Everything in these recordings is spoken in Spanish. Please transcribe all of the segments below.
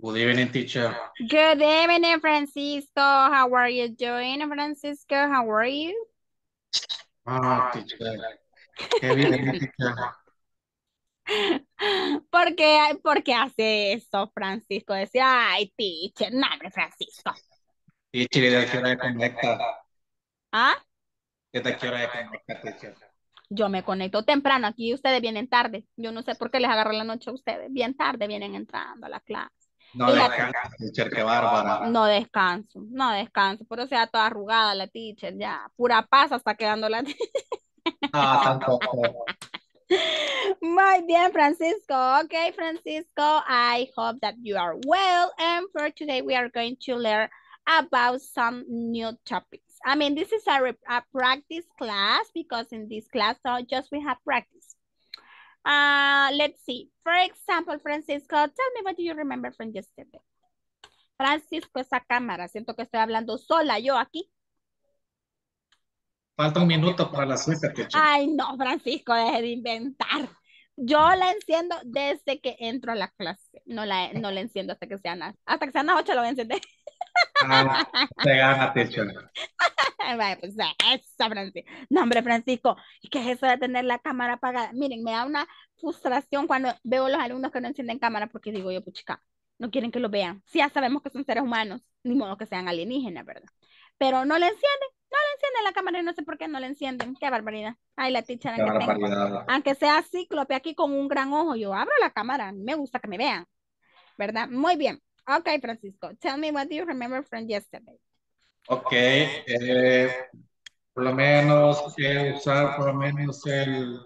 Good evening, teacher. Good evening, Francisco. How are you doing, Francisco? How are you? Ah, teacher. Qué bien, teacher. ¿Por qué, ¿Por qué hace eso, Francisco? Decía, ay, teacher, no, Francisco. Teacher, ¿y de qué hora de conecta? ¿Ah? ¿De qué hora de conecta, teacher? Yo me conecto temprano, aquí ustedes vienen tarde. Yo no sé por qué les agarro la noche a ustedes. Bien tarde vienen entrando a la clase. No teacher, qué bárbara. No descanso, no descanso. Por eso sea toda arrugada la teacher, ya. Pura paz hasta quedando la Ah, tampoco. Muy bien, Francisco. Okay, Francisco, I hope that you are well. And for today, we are going to learn about some new topics. I mean, this is a, a practice class because in this class, so just we have practice. Uh, let's see. For example, Francisco, tell me what do you remember from yesterday? Francisco, esa cámara. Siento que estoy hablando sola yo aquí. Falta un minuto para las siete. Ay, no, Francisco, deje de inventar. Yo la enciendo desde que entro a la clase. No la, no la enciendo hasta que sean las, hasta que sean las 8 lo voy a encender. Ah, te gana, teacher. Vaya, pues eso, Francisco. No, hombre, Francisco, ¿y qué es eso de tener la cámara apagada? Miren, me da una frustración cuando veo a los alumnos que no encienden cámara porque digo yo, puchica, no quieren que lo vean. Sí, ya sabemos que son seres humanos, ni modo que sean alienígenas, ¿verdad? Pero no le encienden, no le encienden la cámara y no sé por qué no le encienden. Qué barbaridad. Ay, la teacher, Qué aunque, barbaridad. aunque sea cíclope aquí con un gran ojo, yo abro la cámara, me gusta que me vean, ¿verdad? Muy bien. Ok, Francisco, tell me what do you remember from yesterday? Ok, eh, por lo menos eh, usar por lo menos el,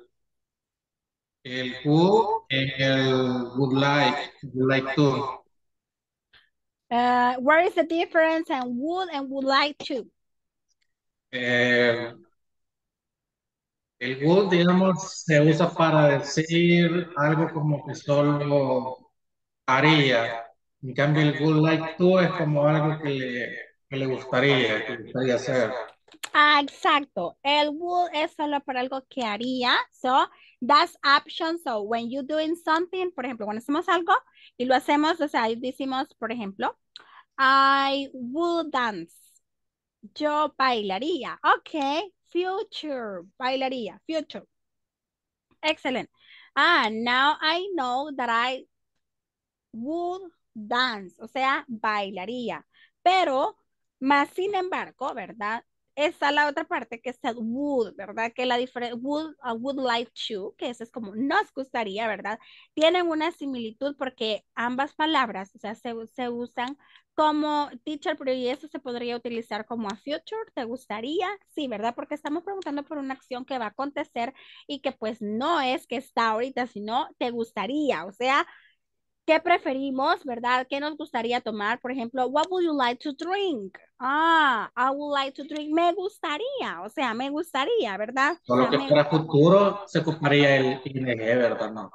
el who en el would like, would like to. Uh, where is the difference and would and would like to? Eh, el would, digamos, se usa para decir algo como que solo haría. En cambio, el would like to es como algo que le, que le gustaría, que le gustaría hacer. Ah, exacto. El would es solo para algo que haría. So, that's option. So, when you're doing something, por ejemplo, cuando hacemos algo y lo hacemos, o sea, decimos, por ejemplo, I would dance. Yo bailaría. Ok. Future. Bailaría. Future. Excellent. Ah, now I know that I would dance, o sea, bailaría. Pero, más sin embargo, ¿verdad? Está la otra parte que es el would, ¿verdad? Que la diferencia, would, uh, would like to, que eso es como nos gustaría, ¿verdad? Tienen una similitud porque ambas palabras, o sea, se, se usan como teacher, pero y eso se podría utilizar como a future, ¿te gustaría? Sí, ¿verdad? Porque estamos preguntando por una acción que va a acontecer y que pues no es que está ahorita, sino te gustaría, o sea, ¿Qué preferimos, verdad? ¿Qué nos gustaría tomar? Por ejemplo, what would you like to drink? Ah, I would like to drink. Me gustaría, o sea, me gustaría, ¿verdad? Solo que para futuro se ocuparía el ing, ¿verdad? No.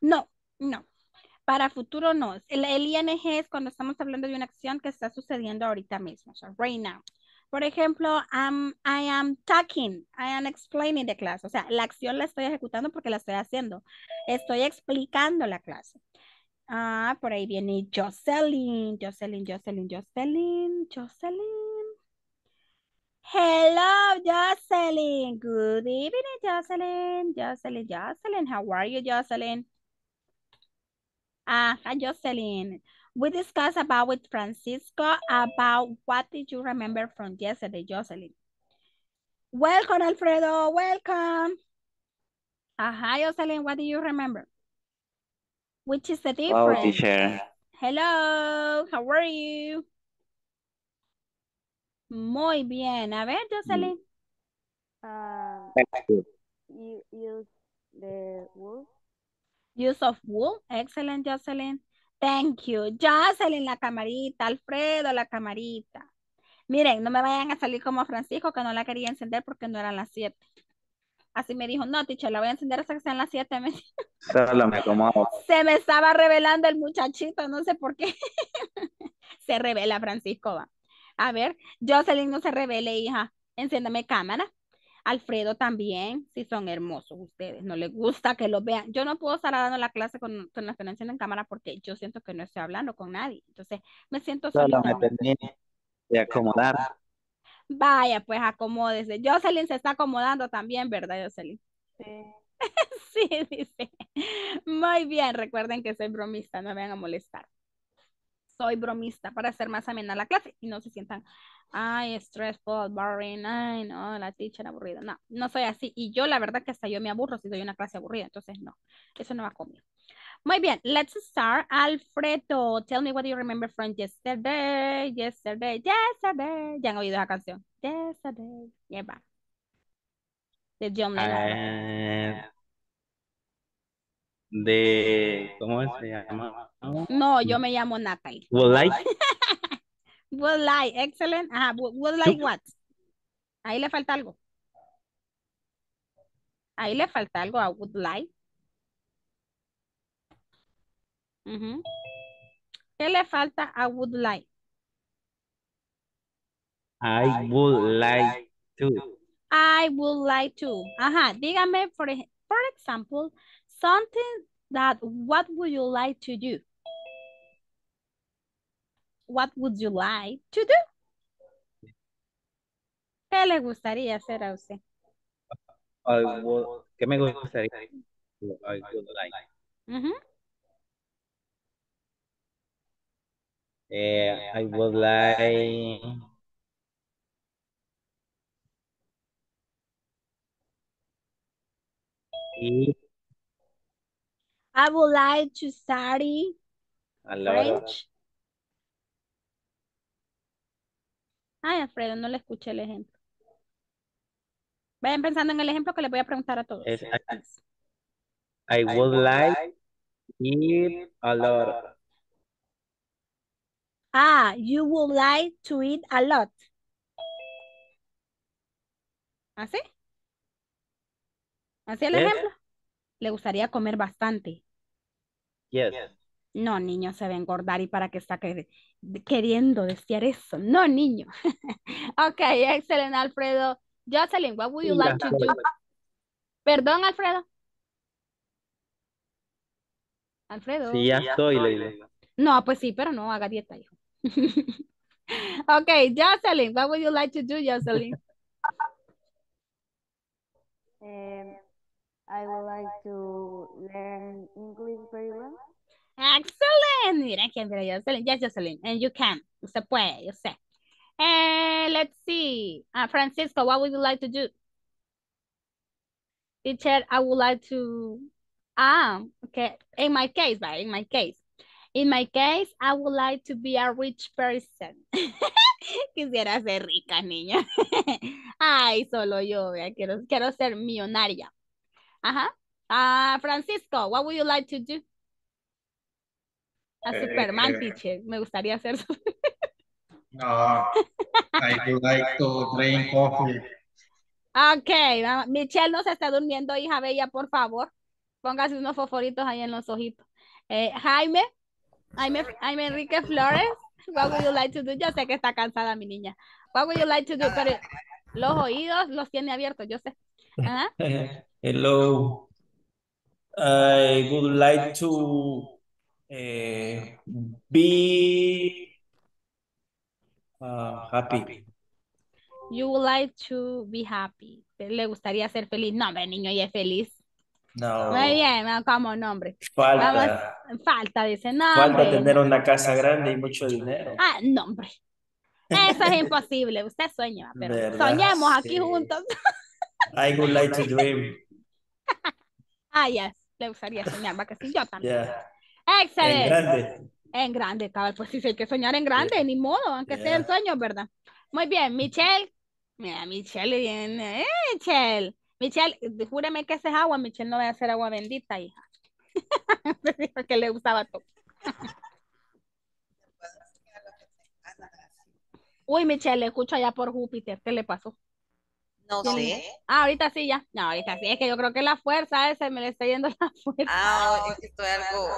No, no. Para futuro no. El, el ING es cuando estamos hablando de una acción que está sucediendo ahorita mismo, o sea, right now. Por ejemplo, I'm- I am talking, I am explaining the class. O sea, la acción la estoy ejecutando porque la estoy haciendo. Estoy explicando la clase. Ah, por ahí viene Jocelyn, Jocelyn, Jocelyn, Jocelyn, Jocelyn. Hello, Jocelyn. Good evening, Jocelyn. Jocelyn, Jocelyn. How are you, Jocelyn? Ah, hi, Jocelyn. We discussed about with Francisco about what did you remember from yesterday, Jocelyn. Welcome, Alfredo. Welcome. Ah, hi, Jocelyn. What do you remember? Which is the difference? teacher. Hello, how are you? Muy bien. A ver, Jocelyn. Uh, you use the. Use of wool. Excellent, Jocelyn. Thank you. Jocelyn, la camarita. Alfredo, la camarita. Miren, no me vayan a salir como Francisco, que no la quería encender porque no eran las 7. Así me dijo, no, teacher, la voy a encender hasta que sean las 7. Me-. Se me estaba revelando el muchachito, no sé por qué. se revela Francisco. va. A ver, Jocelyn, no se revele, hija. Enciéndame cámara. Alfredo también, si son hermosos ustedes, no les gusta que los vean. Yo no puedo estar dando la clase con, con la que no encienden cámara porque yo siento que no estoy hablando con nadie. Entonces, me siento Solo solita. me terminé de acomodar. Vaya, pues acomódese. Jocelyn se está acomodando también, ¿verdad, Jocelyn? Sí. Sí, dice. Muy bien, recuerden que soy bromista, no me van a molestar. Soy bromista para hacer más amena la clase y no se sientan, ay, stressful, boring, ay, no, la teacher aburrida. No, no soy así. Y yo la verdad que hasta yo me aburro si doy una clase aburrida, entonces no, eso no va conmigo. Muy bien, let's start. Alfredo, tell me what you remember from yesterday, yesterday, yesterday. Ya han oído esa canción. Yesterday. Yeah, va. De John Lennon. De, ¿cómo se llama? No, yo me llamo Natalie. Would like, Would like, excellent. Ajá, would, would like what? Ahí le falta algo. Ahí le falta algo a would like. Ujú. ¿Qué le falta a would like? I would like to. I would like to. Ajá, dígame, for, ej- for example, something that, what would you like to do? What would you like to do? ¿Qué le gustaría hacer a usted? I would, ¿qué me gustaría? I would like. Ujú. Eh, I would like I would like to study French. Ay, Alfredo, no le escuché el ejemplo. Vayan pensando en el ejemplo que les voy a preguntar a todos. Es- I would like eat a lot. Ah, you would like to eat a lot. ¿Así? ¿Así el Yes. ejemplo? Le gustaría comer bastante. Yes. No, niño, se va a engordar y para qué está que- queriendo decir eso. No, niño. ok, excelente, Alfredo. Jocelyn, what would you Sí, like to do? Perdón, Alfredo. Alfredo. Sí, ya estoy, le digo. No, pues sí, pero no haga dieta, hijo. ok, Jocelyn, what would you like to do, Jocelyn? Um, I would like to learn English very well. Excellent. Mira quién mira Jocelyn. Yes, Jocelyn. And you can. Usted puede, yo sé. And let's see. Uh, Francisco, what would you like to do? Teacher, I would like to. Ah, okay. In my case, right? In my case. In my case, I would like to be a rich person. Quisiera ser rica, niña. Ay, solo yo, vea, quiero, quiero ser millonaria. Ajá. Ah, Francisco, what would you like to do? A Superman Eh, teacher. Me gustaría ser No, I would like to drink coffee. Ok. Michelle no se está durmiendo, hija bella, por favor. Póngase unos fosforitos ahí en los ojitos. Eh, Jaime, Jaime Enrique Flores, what would you like to do? Yo sé que está cansada mi niña. What would you like to do? Pero los oídos los tiene abiertos, yo sé. Ajá. Hello. I would like to eh, be uh, happy. You would like to be happy. Le gustaría ser feliz. No, hombre, niño, ya es feliz. No, Muy bien, como nombre. Vamos, falta, falta, dice, no, falta hombre. tener una casa grande y mucho dinero. Ah, no, hombre. Eso es imposible. Usted sueña, pero ¿Verdad? soñemos aquí Sí. juntos. I would like to dream. Ah, yes. Le gustaría soñar, va que sí, yo también. Yeah. En Excelente. grande. En grande, cabal. Pues sí, sí, hay que soñar en grande, ni modo, aunque sea en Yeah. sueños, ¿verdad? Muy bien, Michelle. Mira, Michelle viene. Eh, Michelle. Michelle, júreme que ese es agua. Michelle no va a hacer agua bendita, hija. Dijo que le gustaba todo. Uy, Michelle, le escucho allá por Júpiter. ¿Qué le pasó? No Sí. sé. Ah, ahorita sí, ya. No, ahorita sí. Es que yo creo que la fuerza ese me le está yendo la fuerza. Ah, es que estoy algo.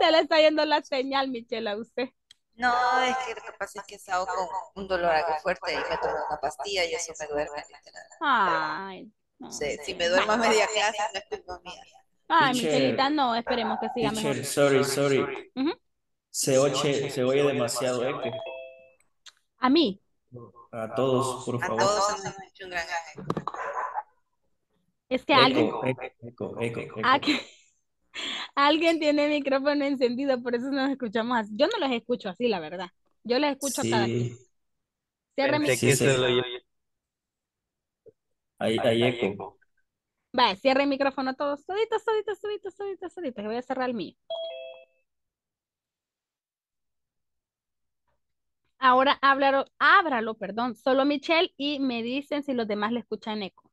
Se le está yendo la señal, Michelle, a usted. No, es que lo que pasa es que estaba con un dolor algo fuerte y me tomé una pastilla y eso me duerme literal. Ay, no. No si me duermo a media clase no es culpa mía. Ay. Michelita, no, esperemos que siga mejor. Sorry, sorry. Se oye, se oye demasiado eco. A mí, A todos, por A favor. todos se nos ha hecho un gran eco. es que alguien, Eco, eco, eco, eco, eco. Ah, que- alguien tiene el micrófono encendido, por eso nos escuchamos así. Yo no los escucho así, la verdad. Yo les escucho a cada quien. Sí, Cierre mi- Pensé que Sí, se sí. Hay, hay eco. Vaya, cierre el micrófono todos, toditos, toditos, toditos, toditos, toditos, que voy a cerrar el mío. Ahora háblalo, ábralo, perdón, solo Michelle y me dicen si los demás le escuchan eco.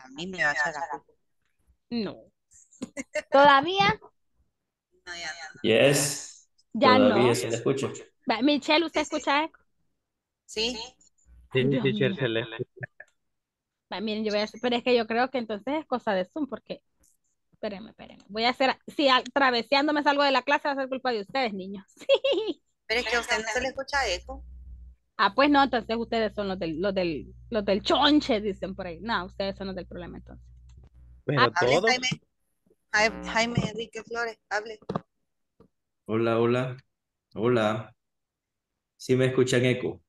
A mí me va a culpa. No. Todavía, No, ya no. Yes. ya Todavía no. se le escucha. Va, Michelle, ¿usted escucha eco? ¿Sí? Sí, le- Miren, yo voy a hacer, pero es que yo creo que entonces es cosa de Zoom, porque, espérenme, espérenme, voy a hacer, si al- traveseando me salgo de la clase va a ser culpa de ustedes, niños. Sí. Pero es que a usted no se le escucha eco. Ah, pues no, entonces ustedes son los del, los del, los del chonche, dicen por ahí. No, ustedes son los del problema entonces. Pero Ah, Hable, todo. Jaime. Jai- Jaime Enrique Flores, hable. Hola, hola. Hola. ¿Sí me escuchan eco?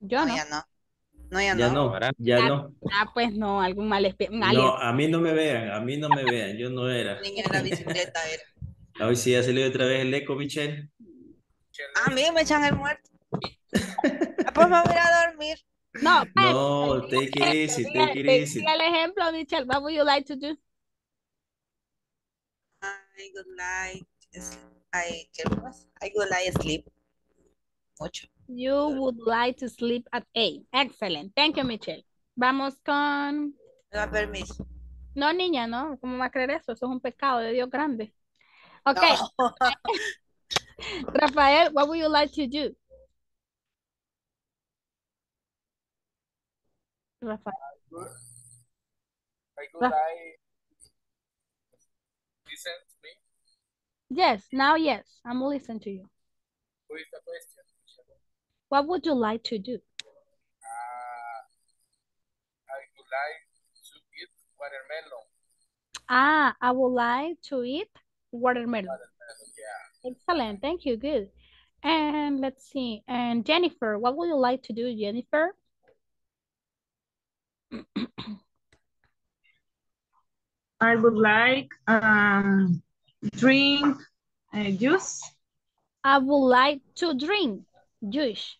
Yo No, no. ya no. No, ya Ya no. no, ya Ah, no. Ah, pues no, algún mal. No, a mí no me vean, a mí no me vean, yo no era. Niño en la bicicleta era. Hoy sí ha salido otra vez el eco, Michelle. A mí me echan el muerto. Ah, Pues me voy a ir a dormir. No, pues, No, take it easy, diga- take it diga easy. el ejemplo, Michelle. What would you like to do? I would like, I, ¿qué más? I would like sleep. Mucho. You would like to sleep at 8. Excellent. Thank you, Michelle. Vamos con... Da permiso. No, niña, no. ¿Cómo va a creer eso? Eso es un pecado de Dios grande. Ok, No. Rafael, what would you like to do? Rafael. I would like listen to me. Yes, now yes. I'm listening to you. Who is the question? What would you like to do? Uh, I would like to eat watermelon. Ah, I would like to eat watermelon. Yeah. Excellent. Thank you. Good. And let's see. And Jennifer, what would you like to do, Jennifer? I would like um drink uh, juice. I would like to drink juice.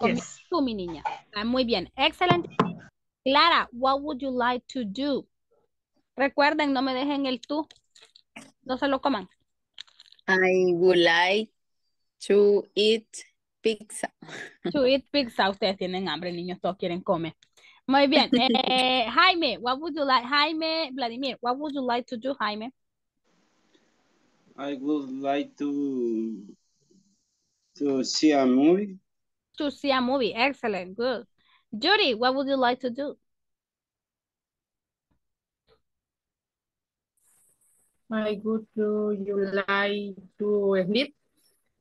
Yes. tú, mi niña. Ah, muy bien. Excelente. Clara, what would you like to do? Recuerden, no me dejen el tú. No se lo coman. I would like to eat pizza. To eat pizza. Ustedes tienen hambre, niños. Todos quieren comer. Muy bien. Eh, Jaime, what would you like? Jaime, Vladimir, what would you like to do, Jaime? I would like to to see a movie. To see a movie. Excellent. Good. Judy, what would you like to do? I would do you like to sleep.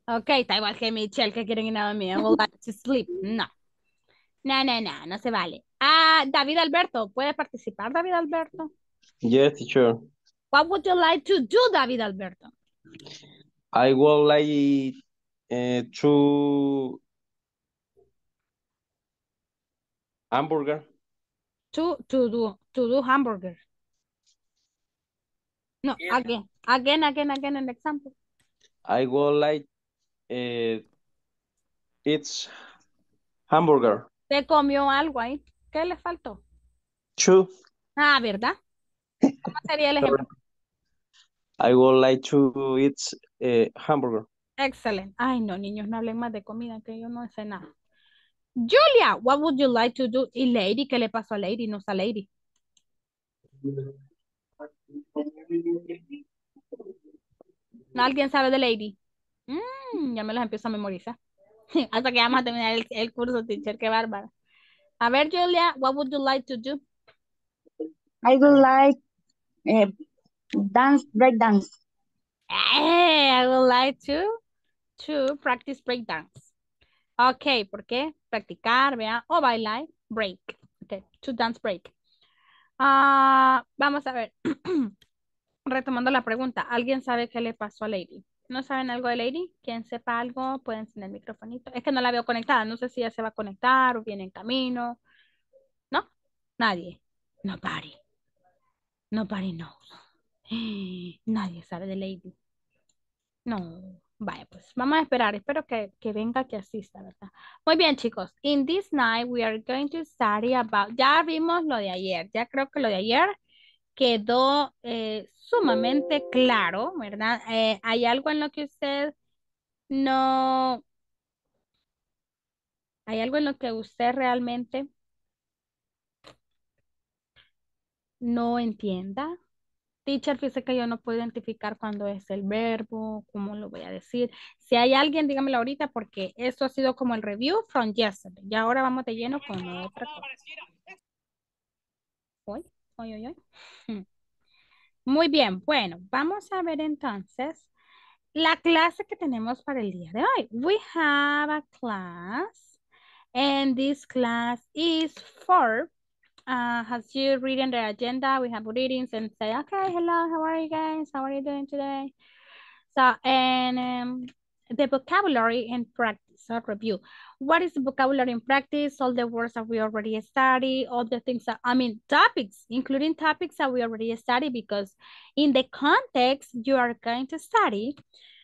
Ok, está igual que Michelle, que quieren ir a dormir. I would like to sleep. No. No, no, no, no se vale. Ah, David Alberto, ¿puede participar, David Alberto? Yes, teacher. What would you like to do, David Alberto? I would like uh, to hamburger. To, to do, to do hamburger. No, Yeah. again, again, again, again, an example. I would like uh, it's hamburger. ¿Te comió algo ahí? ¿Qué le faltó? Two. Ah, ¿verdad? ¿Cómo sería el ejemplo? I would like to eat uh, hamburger. Excelente. Ay, no, niños, no hablen más de comida, que yo no sé nada. Julia, what would you like to do? Y Lady, ¿qué le pasó a Lady? No está Lady. ¿Alguien sabe de Lady? Mm, ya me los empiezo a memorizar. Hasta que vamos a terminar el, el curso, teacher, qué bárbara. A ver, Julia, what would you like to do? I would like uh, dance, break dance. Eh, I would like to, to practice breakdance. Ok, ¿por qué? Practicar, vea, o bailar, break. Ok, to dance break. Ah, vamos a ver. Retomando la pregunta, ¿alguien sabe qué le pasó a Lady? ¿No saben algo de Lady? Quien sepa algo, pueden encender el microfonito. Es que no la veo conectada, no sé si ya se va a conectar o viene en camino. ¿No? Nadie. Nobody. Nobody knows. Nadie sabe de Lady. No. Vaya, pues vamos a esperar. Espero que, que venga, que asista, ¿verdad? Muy bien, chicos. In this night, we are going to study about... Ya vimos lo de ayer. Ya creo que lo de ayer quedó eh, sumamente claro, ¿verdad? Eh, ¿Hay algo en lo que usted no... ¿Hay algo en lo que usted realmente no entienda? Teacher, fíjese que yo no puedo identificar cuándo es el verbo, cómo lo voy a decir. Si hay alguien, dígamelo ahorita porque esto ha sido como el review from yesterday. Y ahora vamos de lleno con otra cosa. Hoy, hoy, hoy, hoy. Muy bien, bueno, vamos a ver entonces la clase que tenemos para el día de hoy. We have a class and this class is for uh, as you reading the agenda, we have readings and say, okay, hello, how are you guys? How are you doing today? So, and um, the vocabulary and practice or review. What is the vocabulary in practice? All the words that we already studied, all the things that, I mean, topics, including topics that we already studied because in the context you are going to study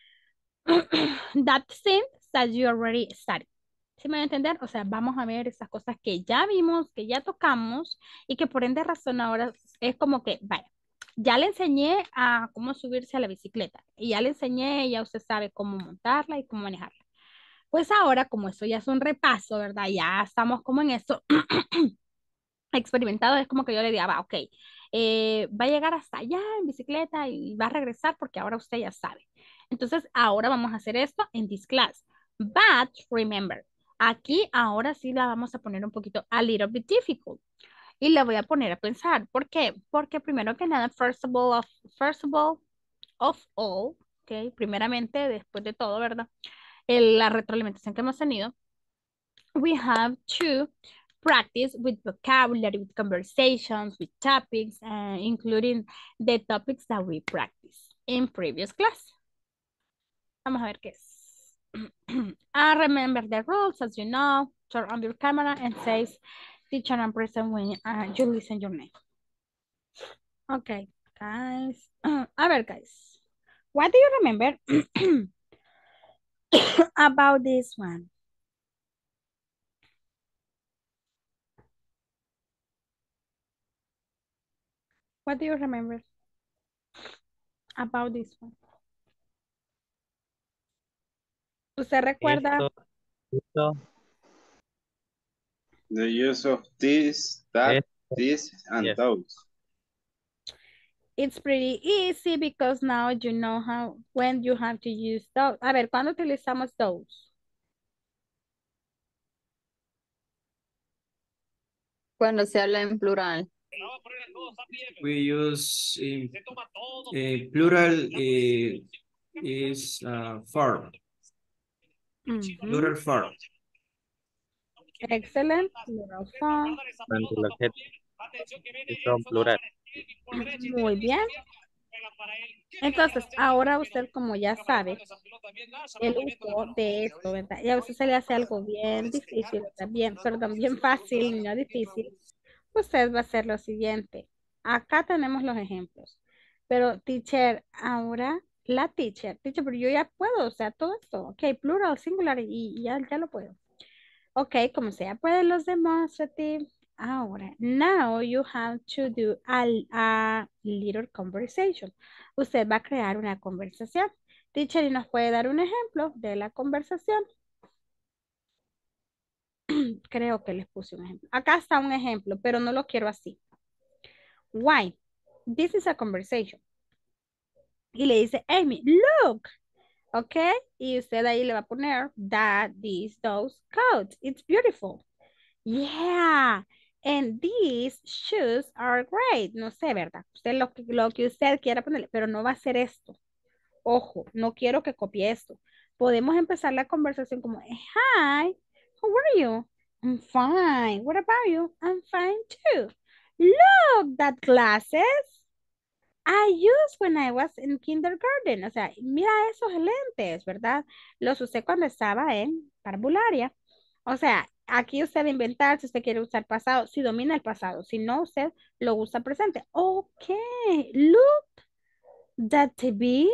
that things that you already studied. ¿Sí me voy a entender? O sea, vamos a ver esas cosas que ya vimos, que ya tocamos y que por ende razón ahora es como que, vaya, ya le enseñé a cómo subirse a la bicicleta y ya le enseñé, ya usted sabe cómo montarla y cómo manejarla. Pues ahora, como eso ya es un repaso, ¿verdad? Ya estamos como en eso experimentado, es como que yo le diga, va, ok, eh, va a llegar hasta allá en bicicleta y va a regresar porque ahora usted ya sabe. Entonces, ahora vamos a hacer esto en this class. But remember, Aquí ahora sí la vamos a poner un poquito a little bit difficult. Y la voy a poner a pensar. ¿Por qué? Porque primero que nada, first of all, of, first of all, of all, ok, primeramente, después de todo, ¿verdad? La retroalimentación que hemos tenido, we have to practice with vocabulary, with conversations, with topics, uh, including the topics that we practice in previous class. Vamos a ver qué es. and remember the rules, as you know, turn on your camera and says teacher and present when uh, you listen your name. Okay, guys. a ver, guys. What do you remember about this one? What do you remember about this one? ¿Usted recuerda? Esto, esto, The use of this, that, this, and Yes. those. It's pretty easy because now you know how when you have to use those. A ver, ¿cuándo utilizamos those? Cuando se habla en plural. We use in, eh, plural eh, is uh, plural farm. Excellent. Plural form. plural. Muy bien. Entonces, ahora usted como ya sabe el uso de esto, ¿verdad? Y a veces se le hace algo bien difícil, bien, perdón, bien fácil, no difícil. Usted va a hacer lo siguiente. Acá tenemos los ejemplos. Pero, teacher, ahora la teacher, teacher, pero yo ya puedo, o sea, todo esto, ok, plural, singular, y, ya, ya lo puedo. Ok, como sea, pueden los demonstrative. Ahora, now you have to do a, a little conversation. Usted va a crear una conversación. Teacher, ¿y nos puede dar un ejemplo de la conversación? Creo que les puse un ejemplo. Acá está un ejemplo, pero no lo quiero así. Why? This is a conversation. Y le dice, Amy, look. ¿Ok? Y usted ahí le va a poner that, this, those, coats. It's beautiful. Yeah. And these shoes are great. No sé, ¿verdad? Usted lo lo que usted quiera ponerle, pero no va a ser esto. Ojo, no quiero que copie esto. podemos empezar la conversación como, hi, how are you? I'm fine. What about you? I'm fine too. Look, that glasses I used when I was in kindergarten. O sea, mira esos lentes, ¿verdad? Los usé cuando estaba en parvularia. O sea, aquí usted inventar si usted quiere usar pasado, si domina el pasado. Si no, usted lo usa presente. Ok, look, that TV,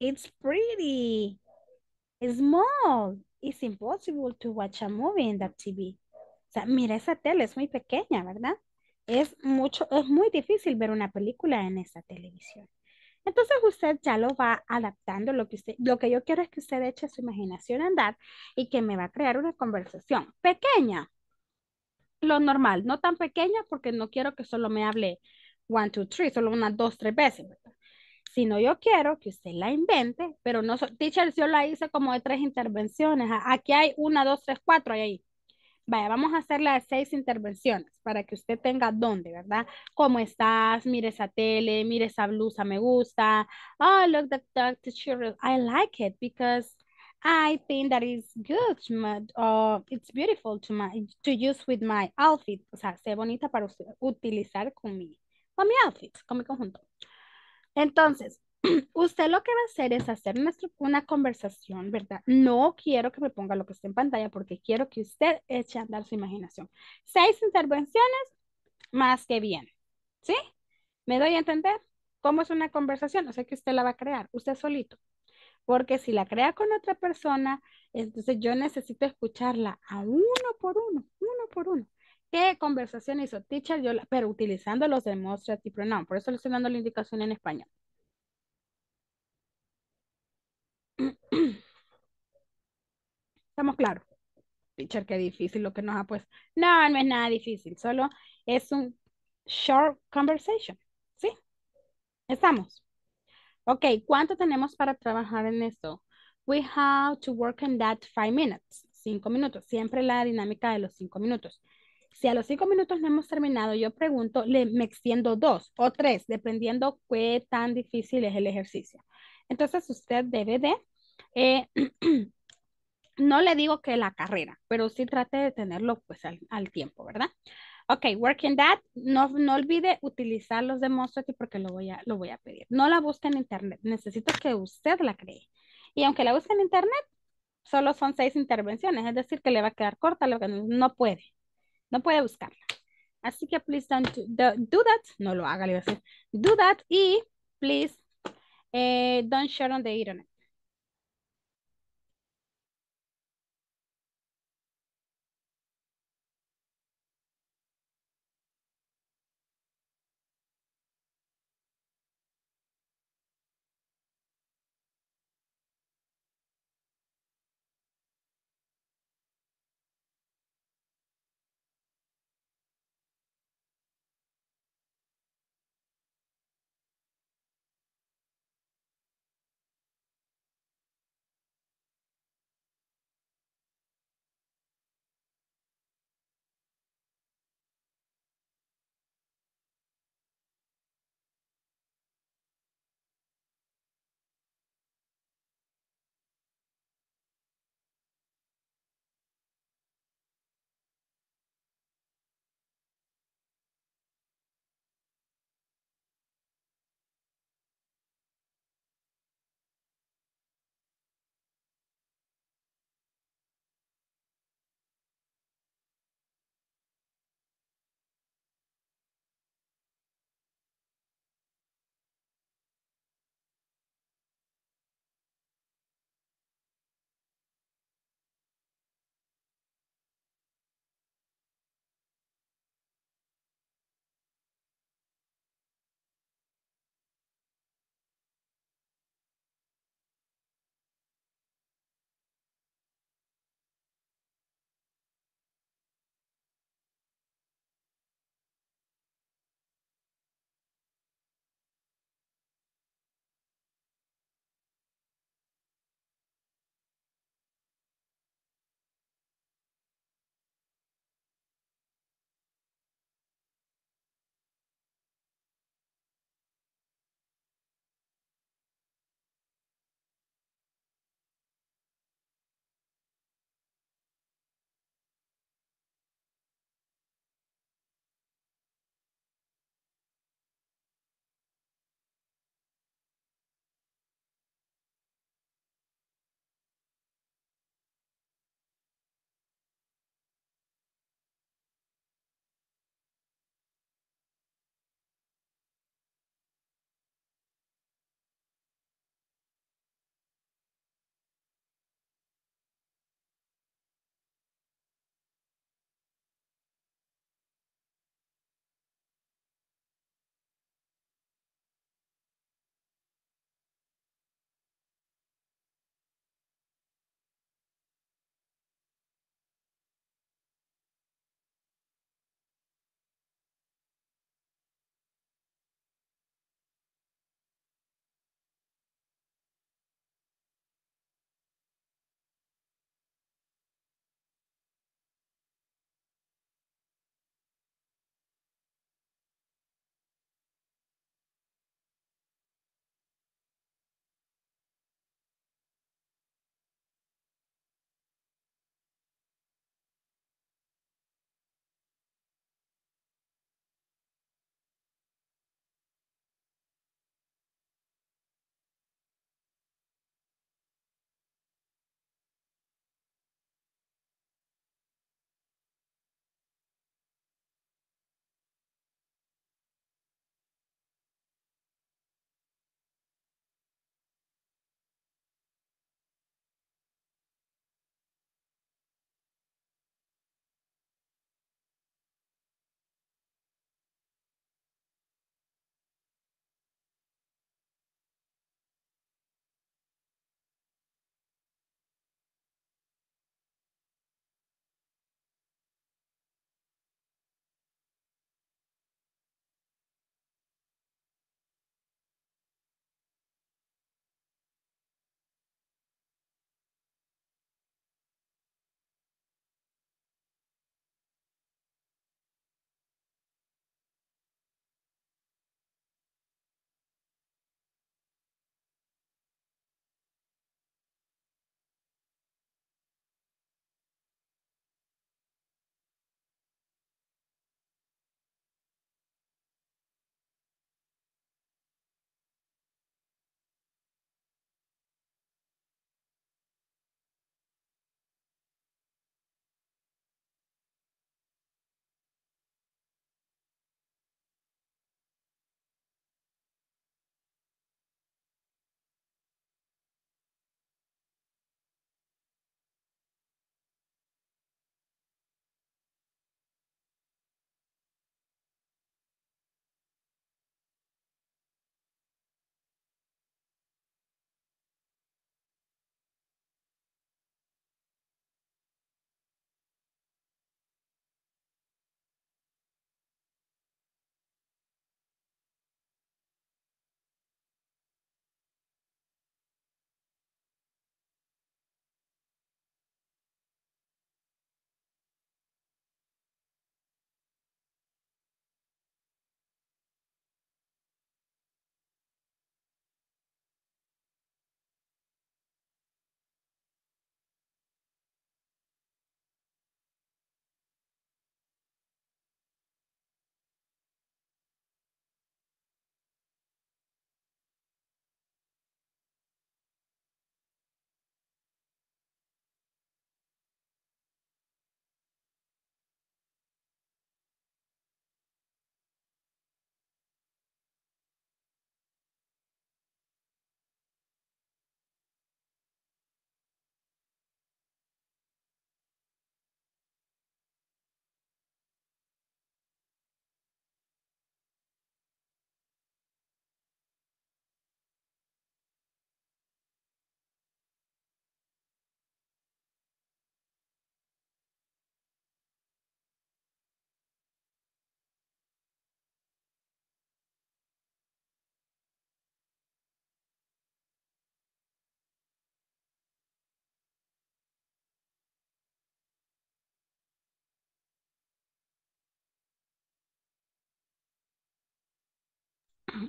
it's pretty. Small. It's impossible to watch a movie in that TV. O sea, mira, esa tele es muy pequeña, ¿verdad? Es mucho, es muy difícil ver una película en esa televisión. Entonces usted ya lo va adaptando. Lo que, usted, lo que yo quiero es que usted eche su imaginación a andar y que me va a crear una conversación pequeña. Lo normal, no tan pequeña porque no quiero que solo me hable one, two, three, solo unas dos, tres veces. Sino yo quiero que usted la invente, pero no, teacher, yo la hice como de tres intervenciones. Aquí hay una, dos, tres, cuatro, ahí. Vaya, vamos a hacer las seis intervenciones para que usted tenga dónde, ¿verdad? ¿Cómo estás? Mire esa tele, mire esa blusa, me gusta. Oh, look, that, that teacher, I like it because I think that is good, uh, it's beautiful to, my, to use with my outfit. O sea, sea bonita para usted, utilizar con mi, con mi outfit, con mi conjunto. Entonces, usted lo que va a hacer es hacer una, conversación, ¿verdad? No quiero que me ponga lo que está en pantalla porque quiero que usted eche a andar su imaginación. Seis intervenciones, más que bien. ¿Sí? ¿Me doy a entender? ¿Cómo es una conversación? O sea que usted la va a crear, usted solito. Porque si la crea con otra persona, entonces yo necesito escucharla a uno por uno, uno por uno. ¿Qué conversación hizo teacher? Yo pero utilizando los demonstrative pronouns. Por eso le estoy dando la indicación en español. ¿Estamos claros? Teacher, qué difícil lo que nos ha puesto. No, no es nada difícil. Solo es un short conversation. ¿Sí? ¿Estamos? Ok, ¿cuánto tenemos para trabajar en esto? We have to work on that five minutes. Cinco minutos. Siempre la dinámica de los cinco minutos. Si a los cinco minutos no hemos terminado, yo pregunto, le, me extiendo dos o tres, dependiendo qué tan difícil es el ejercicio. Entonces, usted debe de, eh, no le digo que la carrera, pero sí trate de tenerlo pues al, tiempo, ¿verdad? Ok, working that, no, no olvide utilizar los demonstrative porque lo voy, a, lo voy a pedir. No la busque en internet, necesito que usted la cree. Y aunque la busque en internet, solo son seis intervenciones, es decir, que le va a quedar corta, lo que no puede. No puede buscarla. Así que please don't do, that. No lo haga, le voy a decir. Do that y please eh, don't share on the internet.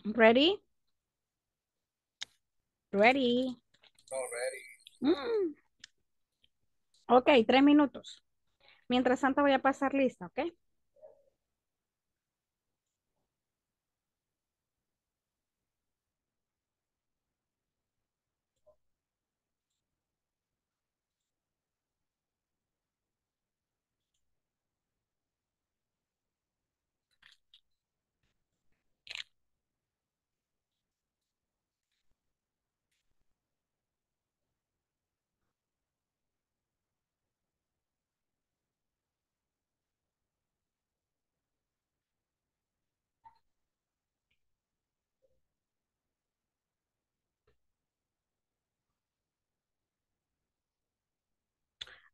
Ready? Ready. No, ready. Mm. Ok, tres minutos. Mientras tanto voy a pasar lista, ¿ok?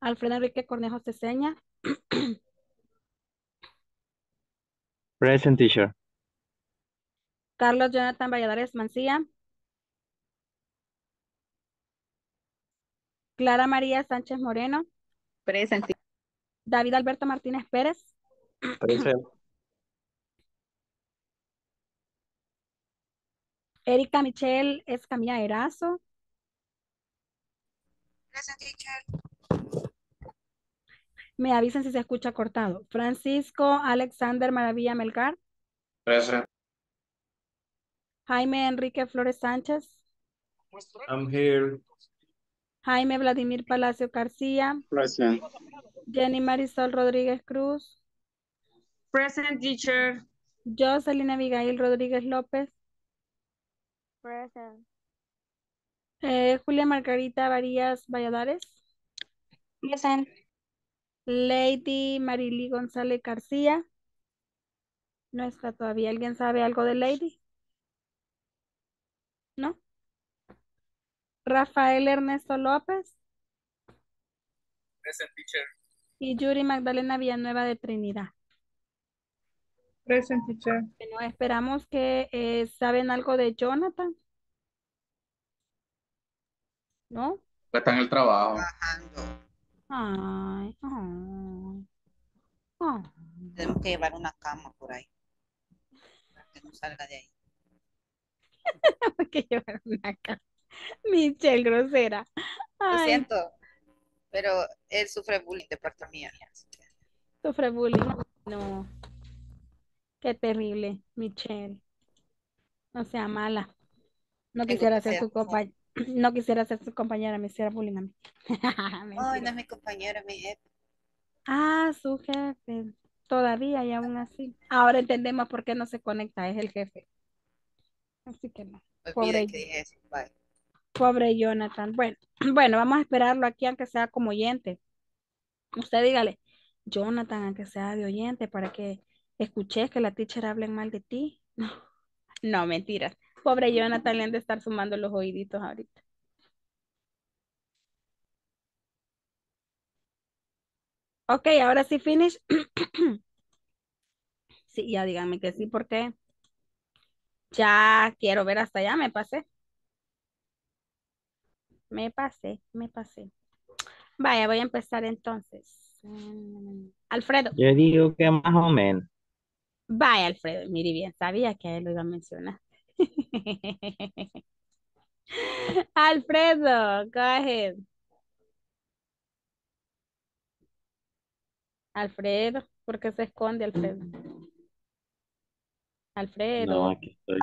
Alfredo Enrique Cornejo Ceseña. Present teacher. Carlos Jonathan Valladares Mancía. Clara María Sánchez Moreno. Present. David Alberto Martínez Pérez. Present. Erika Michelle Escamilla Erazo. Present teacher. Me avisen si se escucha cortado. Francisco Alexander Maravilla Melgar. Present. Jaime Enrique Flores Sánchez. I'm here. Jaime Vladimir Palacio García. Present. Jenny Marisol Rodríguez Cruz. Present teacher. Jocelyn Abigail Rodríguez López. Present. Eh, Julia Margarita Varías Valladares. Present. Lady Marily González García. No está todavía. ¿Alguien sabe algo de Lady? ¿No? Rafael Ernesto López Present teacher. y Yuri Magdalena Villanueva de Trinidad. Present teacher. Bueno, esperamos que eh, saben algo de Jonathan. ¿No? Está en el trabajo. Trabajando. Ay, ay, ay. Tenemos que llevar una cama por ahí. Para que no salga de ahí. Hay que llevar una cara. Michelle, grosera. Lo siento. Pero él sufre bullying de parte mía. sufre bullying. No. Qué terrible, Michelle. No sea mala. No quisiera ser su compañera. No quisiera ser su compañera, me hiciera bullying a mí. Ay, no es mi compañero, es mi jefe. Ah, su jefe. Todavía y aún así. Ahora entendemos por qué no se conecta, es el jefe. Así que no. Olvide Pobre, que eso. Pobre Jonathan. Bueno, bueno, vamos a esperarlo aquí aunque sea como oyente. Usted dígale, Jonathan, aunque sea de oyente, para que escuches que la teacher hablen mal de ti. No, no, mentiras. Pobre Jonathan le han de estar sumando los oíditos ahorita. Ok, ahora sí, finish. Sí, ya díganme que sí, porque ya quiero ver hasta allá, me pasé. Me pasé, me pasé. Vaya, voy a empezar entonces. Alfredo. Yo digo que más o menos. Vaya, Alfredo. Mire bien, sabía que él lo iba a mencionar. Alfredo, go ahead. Alfredo, ¿por qué se esconde Alfredo? Alfredo. No, aquí estoy.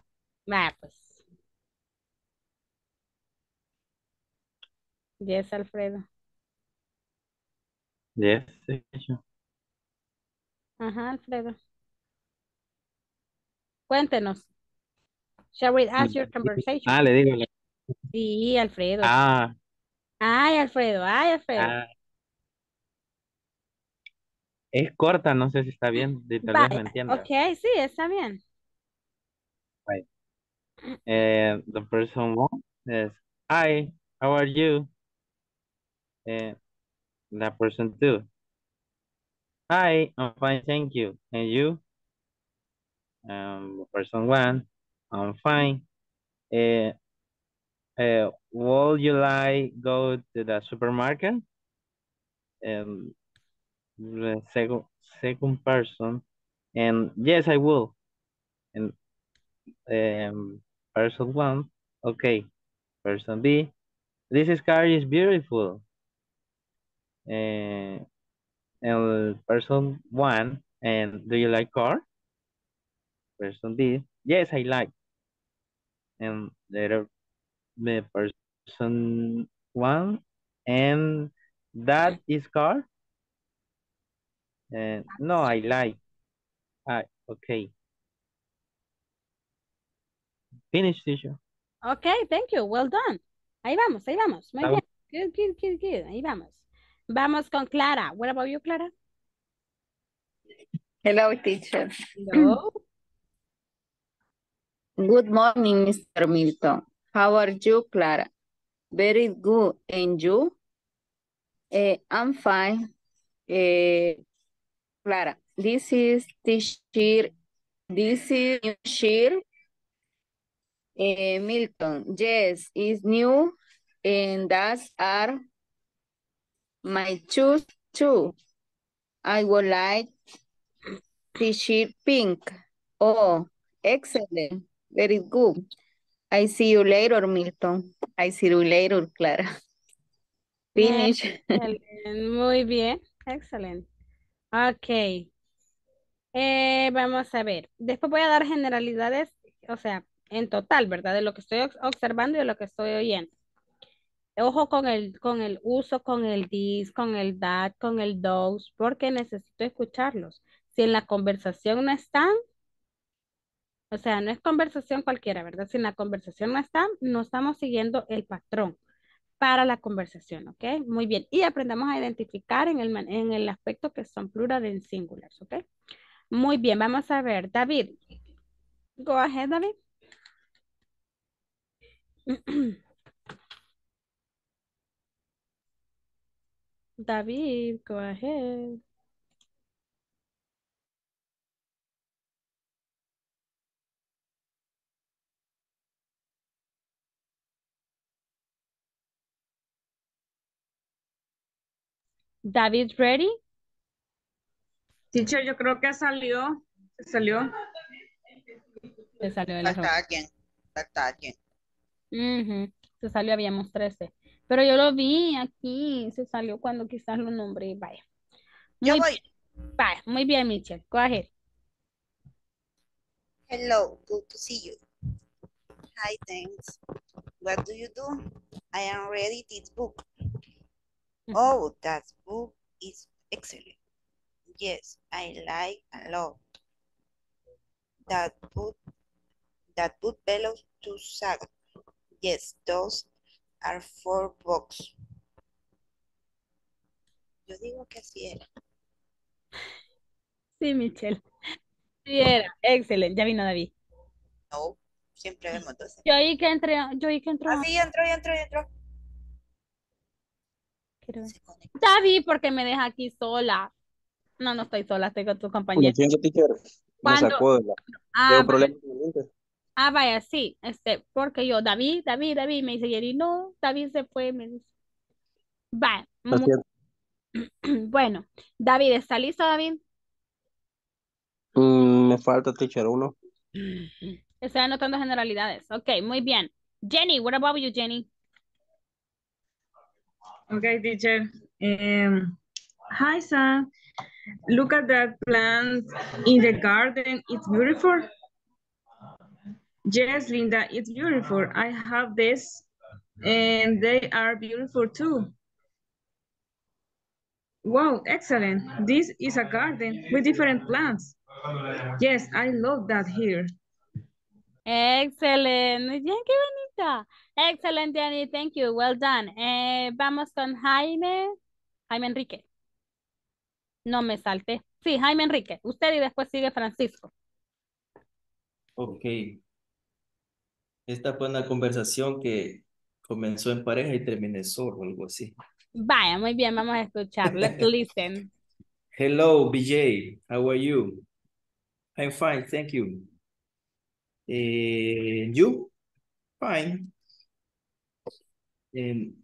Ah, pues. Yes, Alfredo. Yes, teacher. Ajá, Alfredo. Cuéntenos. Shall we ask your conversation? Ah, le digo. le- Sí, Alfredo. Ah, Ay, Alfredo, ay, Alfredo. ah. Es corta, no sé si está bien. de- Tal vez me entienda. ok, sí, está bien. Right. Eh, the person one is, Hi, how are you? The person two. Hi, I'm fine, thank you. And you? Um, person one, I'm fine. Eh, eh, would you like go to the supermarket? Um, the second second person, and yes, I will. And um, person one, okay. Person B, this car is beautiful. Uh, and person one, and do you like car? Person B, yes, I like. And later, the person one, and that is car? And no, I like. Ah, okay. Finish, teacher. Okay, thank you. Well done. Ahí vamos, ahí vamos. Muy Vamos. bien. Good, good, good, good. Ahí vamos. Vamos con Clara. What about you, Clara? Hello, teacher. Hello. Good morning, Mr. Milton. How are you, Clara? Very good. And you? Eh, I'm fine. Eh, Clara, this is teacher. This is teacher. Eh, Milton, yes, it's new. And that's are my shoes too. I would like t-shirt pink. Oh, excellent. Very good. I see you later, Milton. I see you later, Clara. Finish. Muy bien. Excelente. Ok. Eh, vamos a ver. Después voy a dar generalidades, o sea, en total, ¿verdad? De lo que estoy obs- observando y de lo que estoy oyendo. Ojo con el, con el uso, con el this, con el that, con el those, porque necesito escucharlos. Si en la conversación no están, o sea, no es conversación cualquiera, ¿verdad? Si en la conversación no están, no estamos siguiendo el patrón para la conversación, ¿ok? Muy bien. Y aprendamos a identificar en el, en el aspecto que son plural en singulars, ¿ok? Muy bien, vamos a ver. David. Go ahead, David. David, go ahead. David, ready? Teacher, yo creo que salió, salió. Se salió el error. Alguien. Ujú, Se salió, habíamos 13. Pero yo lo vi aquí, se salió cuando quizás lo nombré. Vaya. Yo voy. vaya, muy bien, Michelle. Go ahead. Hello, good to see you. Hi, thanks. What do you do? I am reading this book. Oh, that book is excellent. Yes, I like a lot. That book, that book belongs to Saga. Yes, those are four books. Yo digo que así era. Sí, Michelle. Sí, era. Excelente. Ya vino David. No, siempre vemos dos. Yo oí que entró, yo oí que entró. Ah, sí, entró, entró, entró. Quiero ver. David, porque me deja aquí sola. No, no estoy sola, estoy con tu Lo compañero. siento, teacher. Me ¿Cuándo? sacó de la... Ah. Ah, vaya, sí, este, porque yo, David, David, David, me dice Jerry, no, David se fue, me dice. Siento. bueno, David, ¿está listo, David? Mm, me falta, teacher, uno. Estoy anotando generalidades. Ok, muy bien. Jenny, what about you, Jenny? Okay, teacher. Um, hi, Sam. Look at that plant in the garden. It's beautiful. Yes, Linda, it's beautiful. I have this, and they are beautiful too. Wow, excellent. This is a garden with different plants. Yes, I love that here. Excelente. Bien, qué bonita. Excelente, Jenny. Thank you. Well done. Eh, vamos con Jaime. Jaime Enrique. No me salte. Sí, Jaime Enrique. Usted y después sigue Francisco. Ok. Esta fue una conversación que comenzó en pareja y terminé solo, algo así. Vaya, muy bien, vamos a escuchar. Let's listen. Hello, BJ. How are you? I'm fine, thank you. Eh, you? Fine. And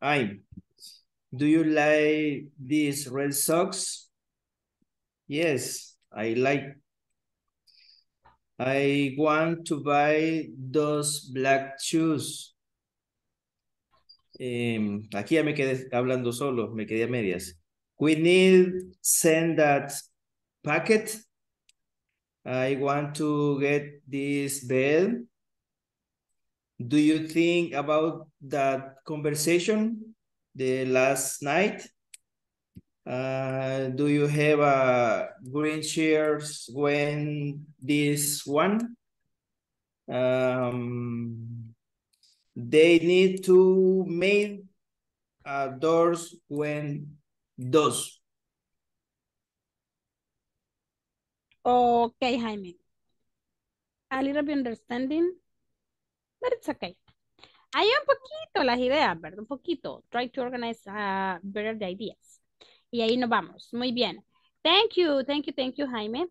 I'm. Do you like these red socks? Yes, I like. I want to buy those black shoes. Em, aquí ya me quedé hablando solo, me quedé a medias. We need send that packet. I want to get this bed. Do you think about that conversation the last night? Uh, do you have a green chairs when this one? Um, they need to make doors when those. Okay, Jaime. A little bit understanding, but it's okay. Hay un poquito las ideas, ¿verdad? Un poquito. Try to organize uh, better the ideas. Y ahí nos vamos. Muy bien. Thank you, thank you, thank you, Jaime.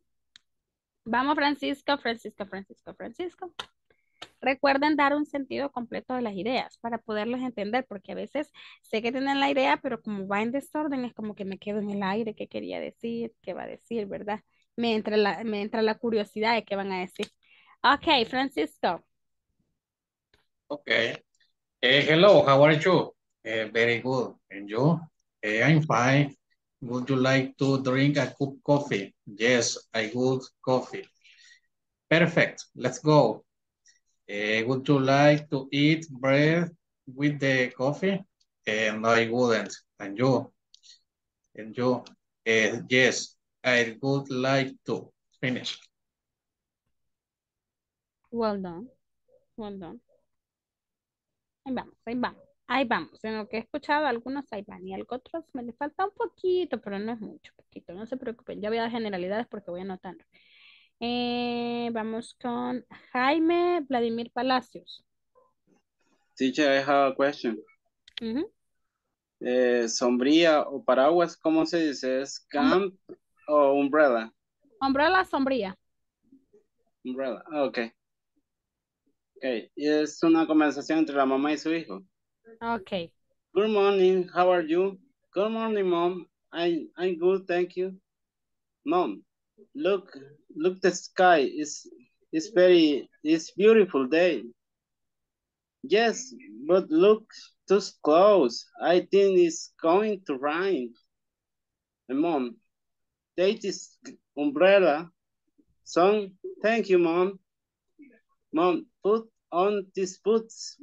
Vamos, Francisco, Francisco, Francisco, Francisco. Recuerden dar un sentido completo de las ideas para poderlas entender, porque a veces sé que tienen la idea, pero como va en desorden, es como que me quedo en el aire, qué quería decir, qué va a decir, ¿verdad? Me entra la, me entra la curiosidad de qué van a decir. Ok, Francisco. Okay. Eh, hello, how are you? Eh, very good. And you? Eh, I'm fine. Would you like to drink a cup coffee? Yes, I would coffee. Perfect. Let's go. Would you like to eat bread with the coffee? And I wouldn't. And you? And you? Yes, I would like to. Finish. Well done. Well done. Ahí vamos, ahí vamos. Ahí vamos. En lo que he escuchado, algunos ahí van y algo otros me le falta un poquito, pero no es mucho, poquito. No se preocupen. Ya voy a dar generalidades porque voy anotando. Eh, vamos con Jaime Vladimir Palacios. Teacher, I have a question. Ujú. Eh, sombría o paraguas, ¿cómo se dice? ¿Es camp o umbrella? Umbrella, sombría. Umbrella, ah, ok. Ok, es una conversación entre la mamá y su hijo. Ok. Good morning, how are you? Good morning, mom. I, I'm good, thank you. Mom, look, look the sky. It's, it's very, it's beautiful day. Yes, but look too close. I think it's going to rain. And mom, this umbrella. Son, thank you, mom. Mom, put on these boots.